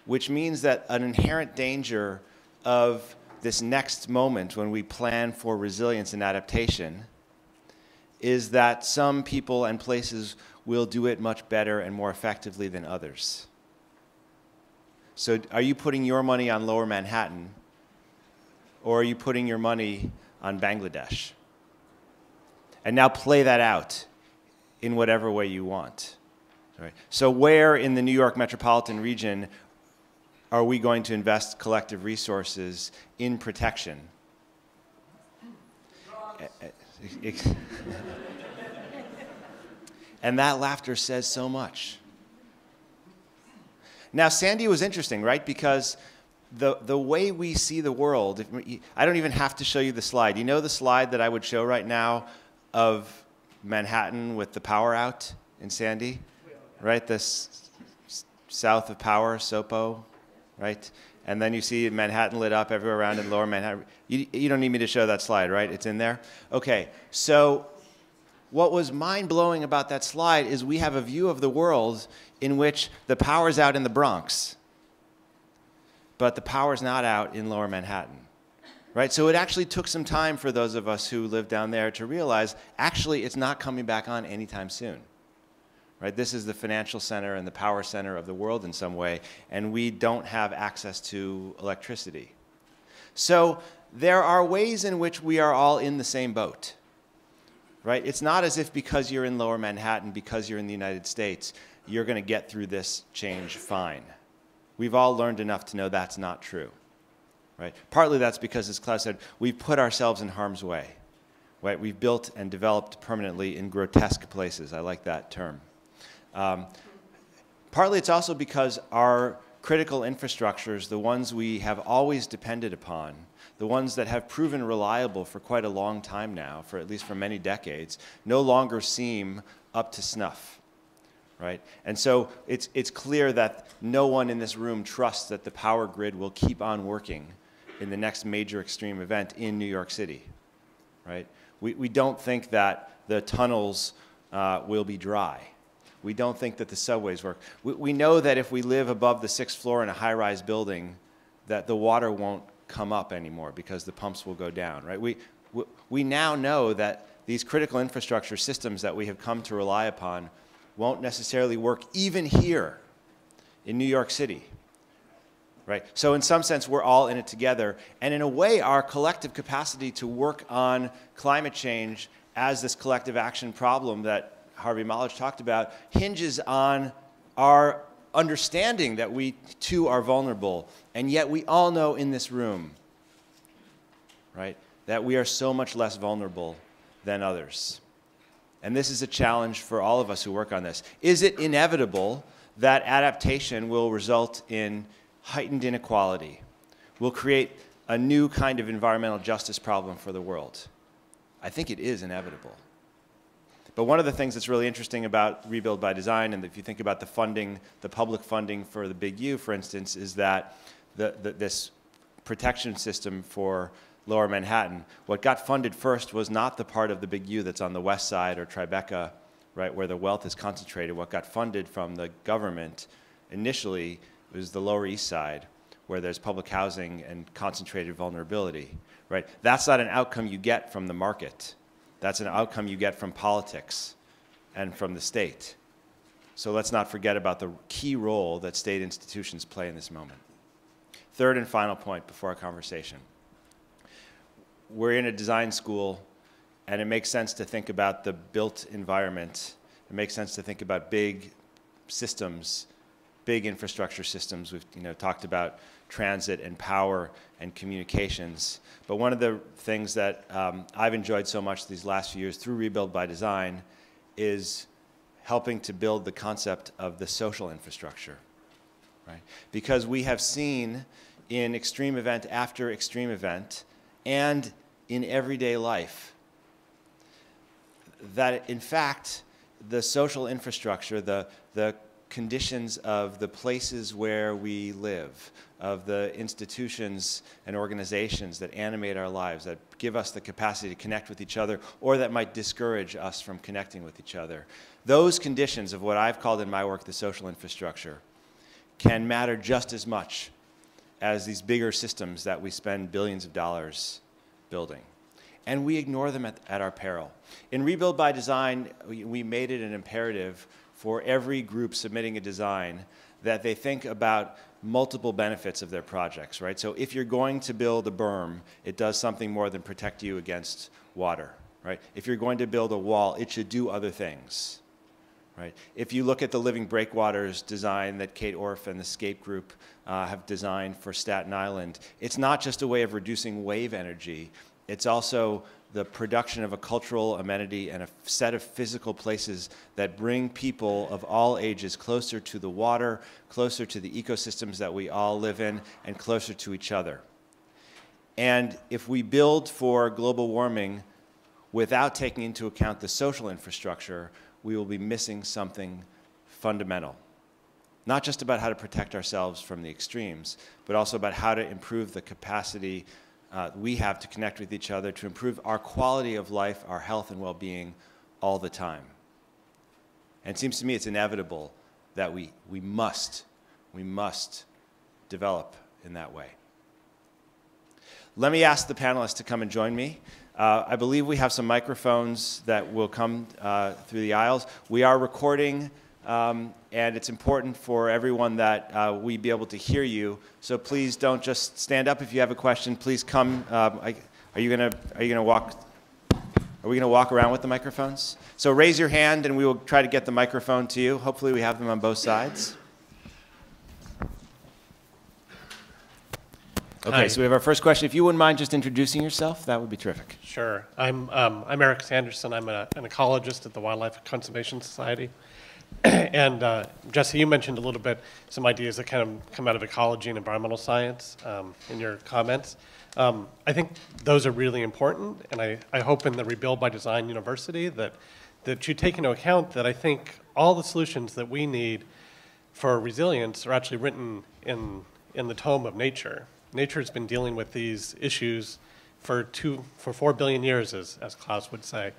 which means that an inherent danger of this next moment when we plan for resilience and adaptation is that some people and places will do it much better and more effectively than others. So, are you putting your money on lower Manhattan, or are you putting your money on Bangladesh? And now play that out in whatever way you want. Right. So, where in the New York metropolitan region are we going to invest collective resources in protection? and that laughter says so much. Now, Sandy was interesting, right? Because the, the way we see the world, I don't even have to show you the slide. You know the slide that I would show right now of Manhattan with the power out in Sandy? Right? This south of power, SoPo, right? And then you see Manhattan lit up everywhere around in lower Manhattan. You, you don't need me to show that slide, right? It's in there? Okay, so what was mind blowing about that slide is we have a view of the world in which the power's out in the Bronx, but the power's not out in lower Manhattan. Right? So it actually took some time for those of us who live down there to realize actually it's not coming back on anytime soon. Right? This is the financial center and the power center of the world in some way, and we don't have access to electricity. So there are ways in which we are all in the same boat right? It's not as if because you're in lower Manhattan, because you're in the United States, you're going to get through this change fine. We've all learned enough to know that's not true, right? Partly that's because, as Klaus said, we've put ourselves in harm's way, right? We've built and developed permanently in grotesque places. I like that term. Um, partly it's also because our critical infrastructures, the ones we have always depended upon, the ones that have proven reliable for quite a long time now, for at least for many decades, no longer seem up to snuff. Right? And so it's, it's clear that no one in this room trusts that the power grid will keep on working in the next major extreme event in New York City. Right? We, we don't think that the tunnels uh, will be dry. We don't think that the subways work. We, we know that if we live above the sixth floor in a high rise building, that the water won't come up anymore because the pumps will go down, right? We, we now know that these critical infrastructure systems that we have come to rely upon won't necessarily work even here in New York City. Right? So in some sense, we're all in it together. And in a way, our collective capacity to work on climate change as this collective action problem that Harvey Molotch talked about hinges on our understanding that we too are vulnerable. And yet we all know in this room, right, that we are so much less vulnerable than others. And this is a challenge for all of us who work on this. Is it inevitable that adaptation will result in heightened inequality, will create a new kind of environmental justice problem for the world? I think it is inevitable. But one of the things that's really interesting about Rebuild by Design, and if you think about the funding, the public funding for the Big U, for instance, is that the, the, this protection system for lower Manhattan, what got funded first was not the part of the Big U that's on the west side or Tribeca, right, where the wealth is concentrated. What got funded from the government initially was the Lower East Side, where there's public housing and concentrated vulnerability, right? That's not an outcome you get from the market. That's an outcome you get from politics and from the state. So let's not forget about the key role that state institutions play in this moment. Third and final point before our conversation. We're in a design school, and it makes sense to think about the built environment. It makes sense to think about big systems, big infrastructure systems. We've you know, talked about transit and power and communications. But one of the things that um, I've enjoyed so much these last few years through Rebuild by Design is helping to build the concept of the social infrastructure. Right? Because we have seen in extreme event after extreme event and in everyday life that in fact the social infrastructure, the, the conditions of the places where we live, of the institutions and organizations that animate our lives, that give us the capacity to connect with each other, or that might discourage us from connecting with each other. Those conditions of what I've called in my work the social infrastructure can matter just as much as these bigger systems that we spend billions of dollars building. And we ignore them at, at our peril. In Rebuild by Design, we, we made it an imperative for every group submitting a design that they think about multiple benefits of their projects, right? So if you're going to build a berm, it does something more than protect you against water, right? If you're going to build a wall, it should do other things, right? If you look at the Living Breakwaters design that Kate Orff and the SCAPE group uh, have designed for Staten Island, it's not just a way of reducing wave energy, it's also the production of a cultural amenity and a set of physical places that bring people of all ages closer to the water, closer to the ecosystems that we all live in, and closer to each other. And if we build for global warming without taking into account the social infrastructure, we will be missing something fundamental. Not just about how to protect ourselves from the extremes, but also about how to improve the capacity uh, we have to connect with each other to improve our quality of life, our health and well being all the time. And it seems to me it's inevitable that we, we must, we must develop in that way. Let me ask the panelists to come and join me. Uh, I believe we have some microphones that will come uh, through the aisles. We are recording, um, and it's important for everyone that uh, we be able to hear you. So please don't just stand up if you have a question. Please come. Um, I, are you gonna Are you gonna walk? Are we gonna walk around with the microphones? So raise your hand, and we will try to get the microphone to you. Hopefully, we have them on both sides. Okay, Hi. so we have our first question. If you wouldn't mind just introducing yourself, that would be terrific. Sure. I'm, um, I'm Eric Sanderson. I'm a, an ecologist at the Wildlife Conservation Society. and uh, Jesse, you mentioned a little bit some ideas that kind of come out of ecology and environmental science um, in your comments. Um, I think those are really important, and I, I hope in the Rebuild by Design University that, that you take into account that I think all the solutions that we need for resilience are actually written in, in the tome of nature. Nature's been dealing with these issues for two, for four billion years, as, as Klaus would say.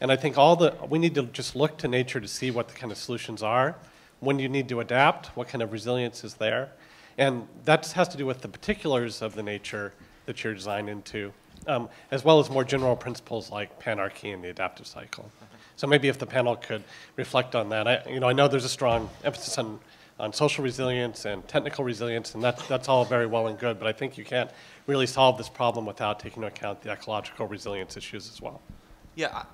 And I think all the, we need to just look to nature to see what the kind of solutions are, when you need to adapt, what kind of resilience is there. And that has to do with the particulars of the nature that you're designed into, um, as well as more general principles like panarchy and the adaptive cycle. So maybe if the panel could reflect on that. I, you know, I know there's a strong emphasis on on social resilience and technical resilience, and that, that's all very well and good, but I think you can't really solve this problem without taking into account the ecological resilience issues as well. Yeah,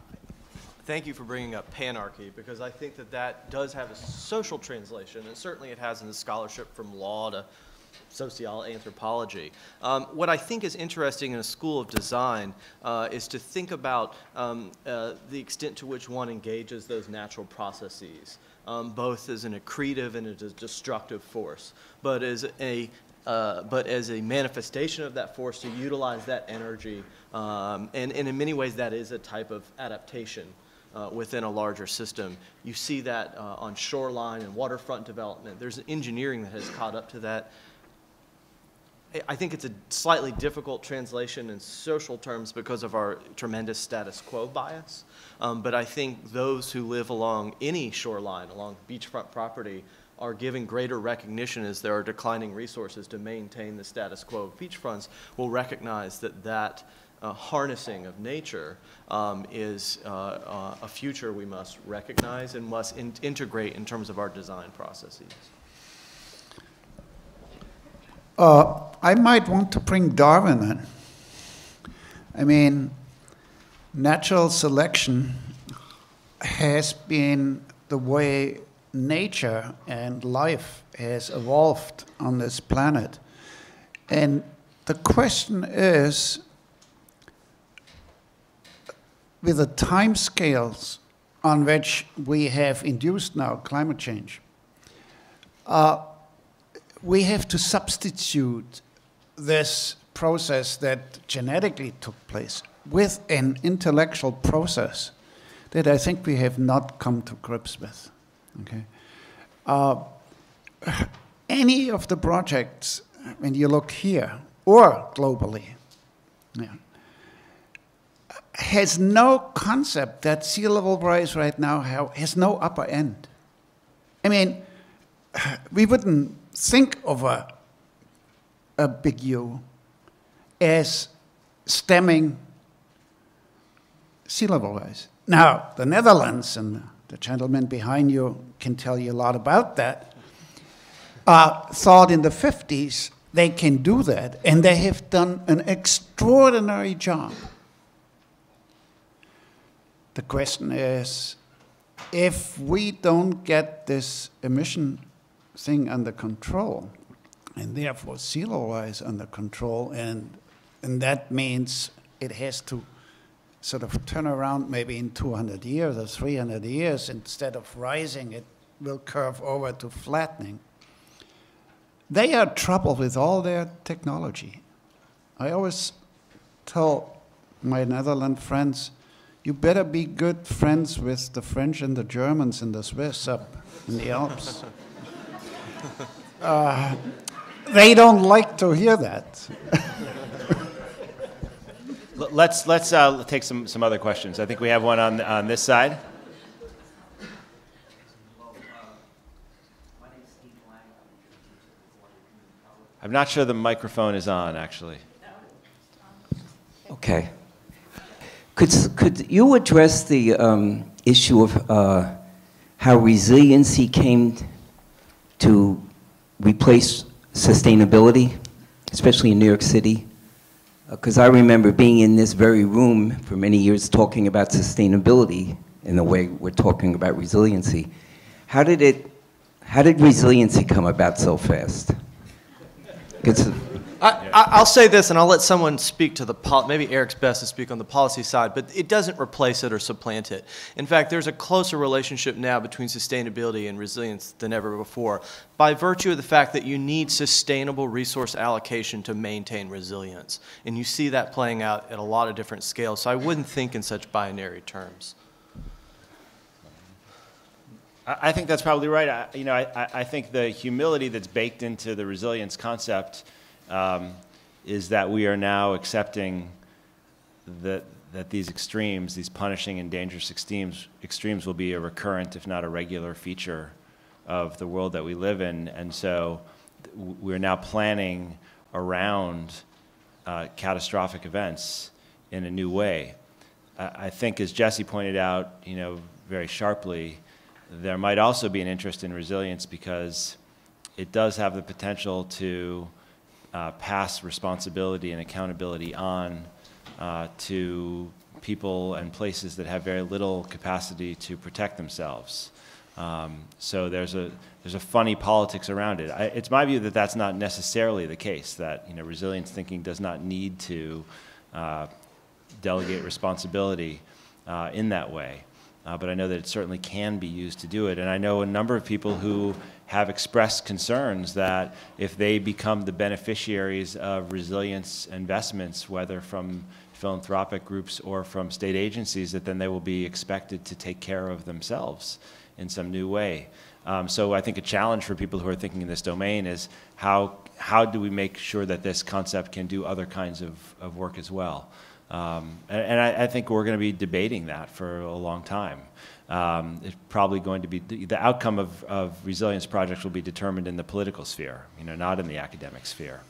thank you for bringing up panarchy because I think that that does have a social translation, and certainly it has in the scholarship from law to sociology, anthropology. Um, what I think is interesting in a school of design uh, is to think about um, uh, the extent to which one engages those natural processes, um, both as an accretive and as a destructive force, but as a uh, but as a manifestation of that force to utilize that energy. Um, and, and in many ways, that is a type of adaptation uh, within a larger system. You see that uh, on shoreline and waterfront development. There's engineering that has caught up to that. I- think it's a slightly difficult translation in social terms because of our tremendous status quo bias. Um, but I think those who live along any shoreline, along beachfront property, are given greater recognition as there are declining resources to maintain the status quo of beachfronts will recognize that that uh, harnessing of nature um, is uh, uh, a future we must recognize and must in- integrate in terms of our design processes. Uh, I might want to bring Darwin in. I mean, natural selection has been the way nature and life has evolved on this planet. And the question is with the time scales on which we have induced now climate change, uh, we have to substitute this process that genetically took place with an intellectual process that I think we have not come to grips with. Okay, uh, any of the projects, when you look here or globally, yeah, has no concept that sea level rise right now has no upper end. I mean, we wouldn't think of a, a big U as stemming sea level rise. Now, the Netherlands and the gentleman behind you can tell you a lot about that. Uh, thought in the 50s they can do that, and they have done an extraordinary job. The question is if we don't get this emission thing under control, and therefore sea level rise under control, and, and that means it has to sort of turn around maybe in 200 years or 300 years, instead of rising, it will curve over to flattening. They are trouble with all their technology. I always tell my Netherlands friends, you better be good friends with the French and the Germans and the Swiss up in the Alps. Uh, they don't like to hear that. Let's, let's uh, take some, some other questions. I think we have one on, on this side. I'm not sure the microphone is on, actually. Okay. Could, could you address the um, issue of uh, how resiliency came to replace sustainability, especially in New York City? Because I remember being in this very room for many years talking about sustainability in the way we're talking about resiliency. How did it, how did resiliency come about so fast? I, I- I'll say this, and I'll let someone speak to the pol- maybe Eric's best to speak on the policy side, but it doesn't replace it or supplant it. In fact, there's a closer relationship now between sustainability and resilience than ever before, by virtue of the fact that you need sustainable resource allocation to maintain resilience, and you see that playing out at a lot of different scales. So I wouldn't think in such binary terms. I, I think that's probably right. I, you know, I, I- I think the humility that's baked into the resilience concept um, is that we are now accepting that, that these extremes, these punishing and dangerous extremes, extremes will be a recurrent, if not a regular feature of the world that we live in. And so we're now planning around uh, catastrophic events in a new way. I think, as Jesse pointed out, you know, very sharply, there might also be an interest in resilience because it does have the potential to uh, pass responsibility and accountability on uh, to people and places that have very little capacity to protect themselves. Um, so there's a there's a funny politics around it. I, it's my view that that's not necessarily the case. That you know resilience thinking does not need to uh, delegate responsibility uh, in that way. Uh, but I know that it certainly can be used to do it. And I know a number of people who have expressed concerns that if they become the beneficiaries of resilience investments, whether from philanthropic groups or from state agencies, that then they will be expected to take care of themselves in some new way. Um, so I think a challenge for people who are thinking in this domain is how, how do we make sure that this concept can do other kinds of, of work as well? Um, and and I, I think we're going to be debating that for a long time. Um, it's probably going to be the, outcome of, of resilience projects will be determined in the political sphere, you know, not in the academic sphere.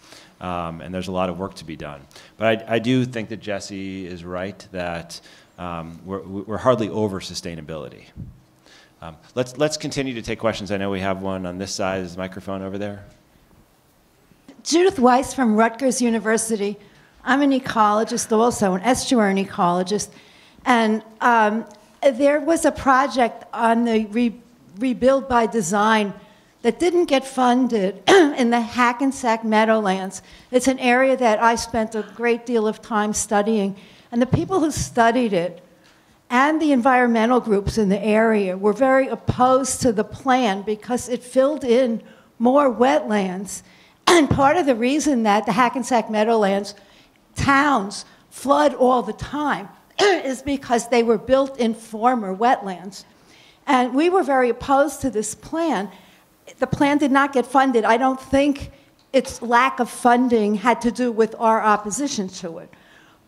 Um, and there's a lot of work to be done. But I, I do think that Jesse is right that um, we're, we're hardly over sustainability. Um, let's, let's continue to take questions. I know we have one on this side. Is the microphone over there? Judith Weis from Rutgers University. I'm an ecologist, also an estuarine ecologist, and um, there was a project on the re- Rebuild by Design that didn't get funded in the Hackensack Meadowlands. It's an area that I spent a great deal of time studying, and the people who studied it and the environmental groups in the area were very opposed to the plan because it filled in more wetlands. And part of the reason that the Hackensack Meadowlands towns flood all the time is because they were built in former wetlands. And we were very opposed to this plan. The plan did not get funded. I don't think its lack of funding had to do with our opposition to it.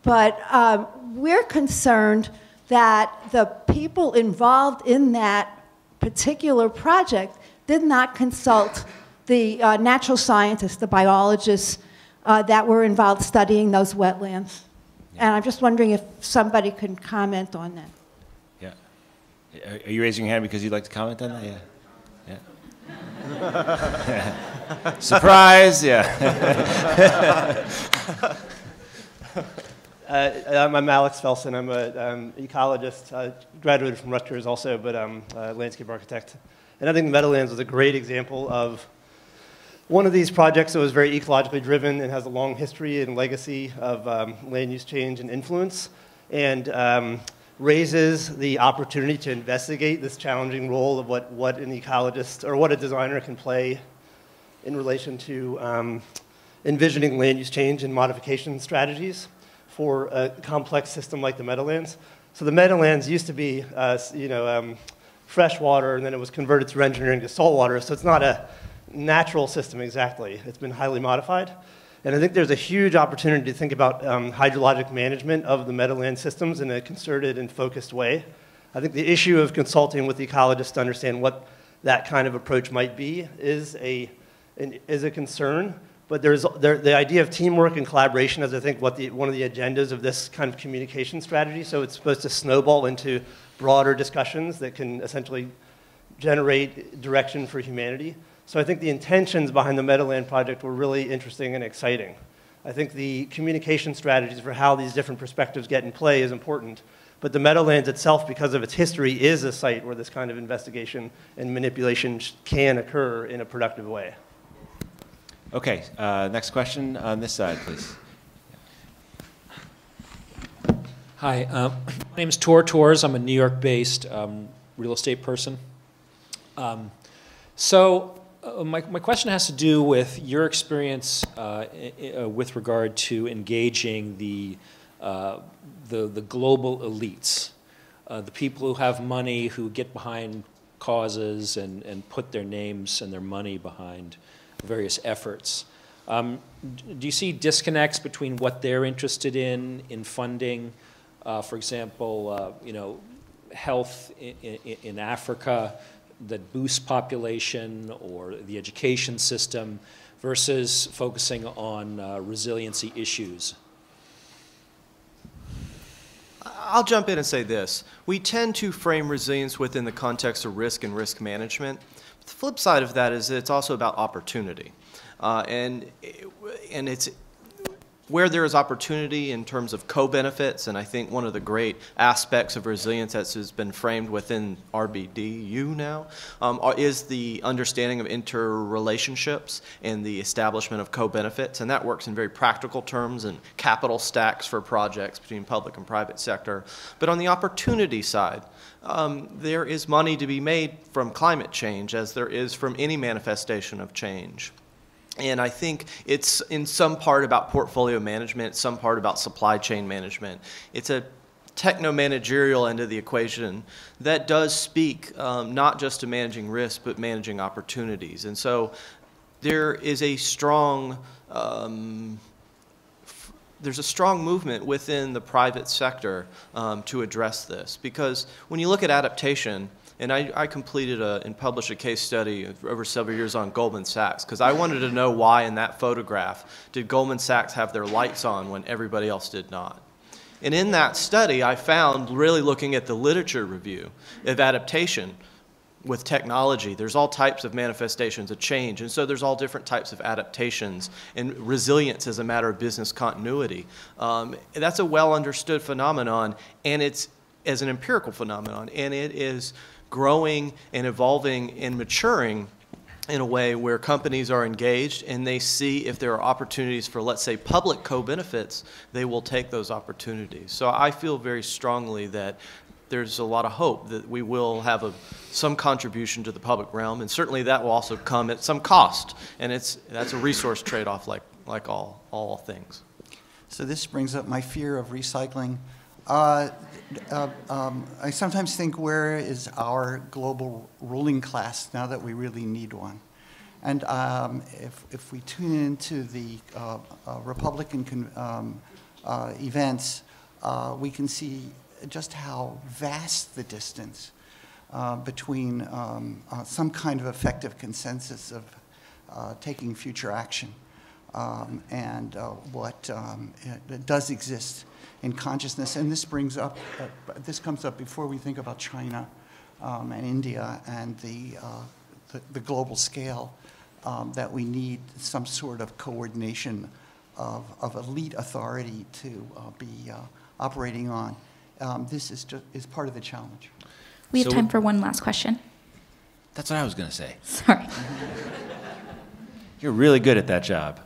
But um, we're concerned that the people involved in that particular project did not consult the uh, natural scientists, the biologists uh, that were involved studying those wetlands. And I'm just wondering if somebody can comment on that. Yeah. Are- Are you raising your hand because you'd like to comment on that? Yeah. Yeah. Surprise! Yeah. Uh, I'm, I'm Alex Felson. I'm an um, ecologist. I graduated from Rutgers also, but I'm a landscape architect. And I think the Meadowlands was a great example of one of these projects that was very ecologically driven and has a long history and legacy of um, land use change and influence, and um, raises the opportunity to investigate this challenging role of what, what an ecologist or what a designer can play in relation to um, envisioning land use change and modification strategies for a complex system like the Meadowlands. So the Meadowlands used to be, uh, you know, um, fresh water, and then it was converted through engineering to salt water. So it's not a natural system exactly. It's been highly modified. And I think there's a huge opportunity to think about um, hydrologic management of the Meadowland systems in a concerted and focused way. I think the issue of consulting with ecologists to understand what that kind of approach might be is a, an, is a concern. But there's there, the idea of teamwork and collaboration is, I think, what the, one of the agendas of this kind of communication strategy. So it's supposed to snowball into broader discussions that can essentially generate direction for humanity. So I think the intentions behind the Meadowland project were really interesting and exciting. I think the communication strategies for how these different perspectives get in play is important. But the Meadowlands itself, because of its history, is a site where this kind of investigation and manipulation can occur in a productive way. Okay, uh, next question on this side, please. Hi, uh, my name is Tor Tors. I'm a New York-based um, real estate person. Um, so uh, my, my question has to do with your experience uh, uh, with regard to engaging the, uh, the, the, global elites, uh, the people who have money, who get behind causes and, and put their names and their money behind various efforts. Um, do you see disconnects between what they're interested in, in funding, for example, you know, health in, in, in Africa, that boosts population or the education system versus focusing on uh, resiliency issues? I'll jump in and say this. We tend to frame resilience within the context of risk and risk management. The flip side of that is that it's also about opportunity. Uh, and, and it's where there is opportunity in terms of co-benefits, and I think one of the great aspects of resilience that has been framed within RBDU now um, is the understanding of interrelationships and the establishment of co-benefits, and that works in very practical terms and capital stacks for projects between public and private sector. But on the opportunity side, um, there is money to be made from climate change as there is from any manifestation of change. And I think it's in some part about portfolio management, some part about supply chain management. It's a techno managerial end of the equation that does speak um, not just to managing risk, but managing opportunities. And so there is a strong um, there's a strong movement within the private sector um, to address this because when you look at adaptation, and I, I completed a, and published a case study over several years on Goldman Sachs because I wanted to know why in that photograph did Goldman Sachs have their lights on when everybody else did not. And in that study, I found, really looking at the literature review of adaptation with technology, there's all types of manifestations of change. And so there's all different types of adaptations. And resilience as a matter of business continuity. Um, that's a well understood phenomenon, and it's as an empirical phenomenon. And it is growing and evolving and maturing in a way where companies are engaged and they see if there are opportunities for, let's say, public co-benefits, they will take those opportunities. So I feel very strongly that there's a lot of hope that we will have a, some contribution to the public realm, and certainly that will also come at some cost, and it's, that's a resource trade-off like, like all, all things. So this brings up my fear of recycling. Uh, uh, um, I sometimes think, where is our global ruling class now that we really need one? And um, if, if we tune into the uh, uh Republican um, uh, events, uh, we can see just how vast the distance between um, some kind of effective consensus of taking future action um, and what um, does exist in consciousness. And this brings up, uh, this comes up before we think about China um, and India and the, uh, the, the, global scale um, that we need some sort of coordination of, of elite authority to uh, be uh, operating on. Um, this is, just, is part of the challenge. We have so time for one last question. That's what I was going to say. Sorry. You're really good at that job.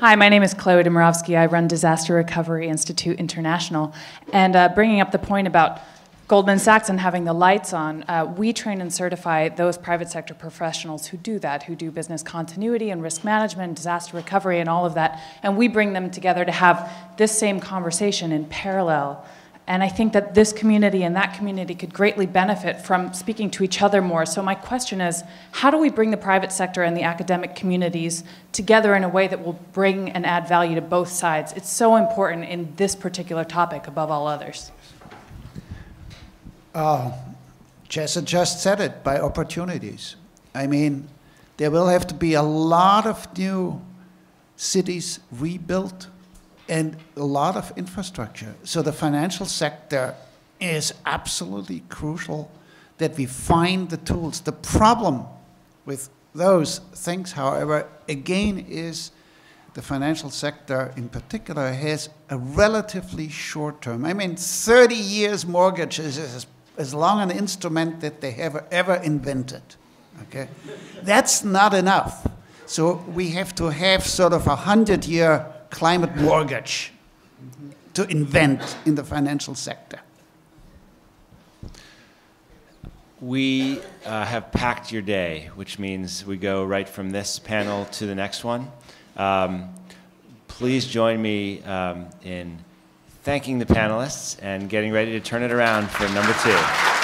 Hi, my name is Chloe Demrovsky. I run Disaster Recovery Institute International. And uh, bringing up the point about Goldman Sachs and having the lights on, uh, we train and certify those private sector professionals who do that, who do business continuity and risk management, disaster recovery, and all of that. And we bring them together to have this same conversation in parallel And I think that this community and that community could greatly benefit from speaking to each other more. So my question is, how do we bring the private sector and the academic communities together in a way that will bring and add value to both sides? It's so important in this particular topic above all others. Uh, Jesse just said it, by opportunities. I mean, there will have to be a lot of new cities rebuilt and a lot of infrastructure. So the financial sector is absolutely crucial that we find the tools. The problem with those things, however, again, is the financial sector in particular has a relatively short term. I mean, 30 years mortgage is as, as long an instrument that they have ever invented. Okay? That's not enough. So we have to have sort of a 100 year climate mortgage to invent in the financial sector. We uh, have packed your day, which means we go right from this panel to the next one. Um, please join me um, in thanking the panelists and getting ready to turn it around for number two.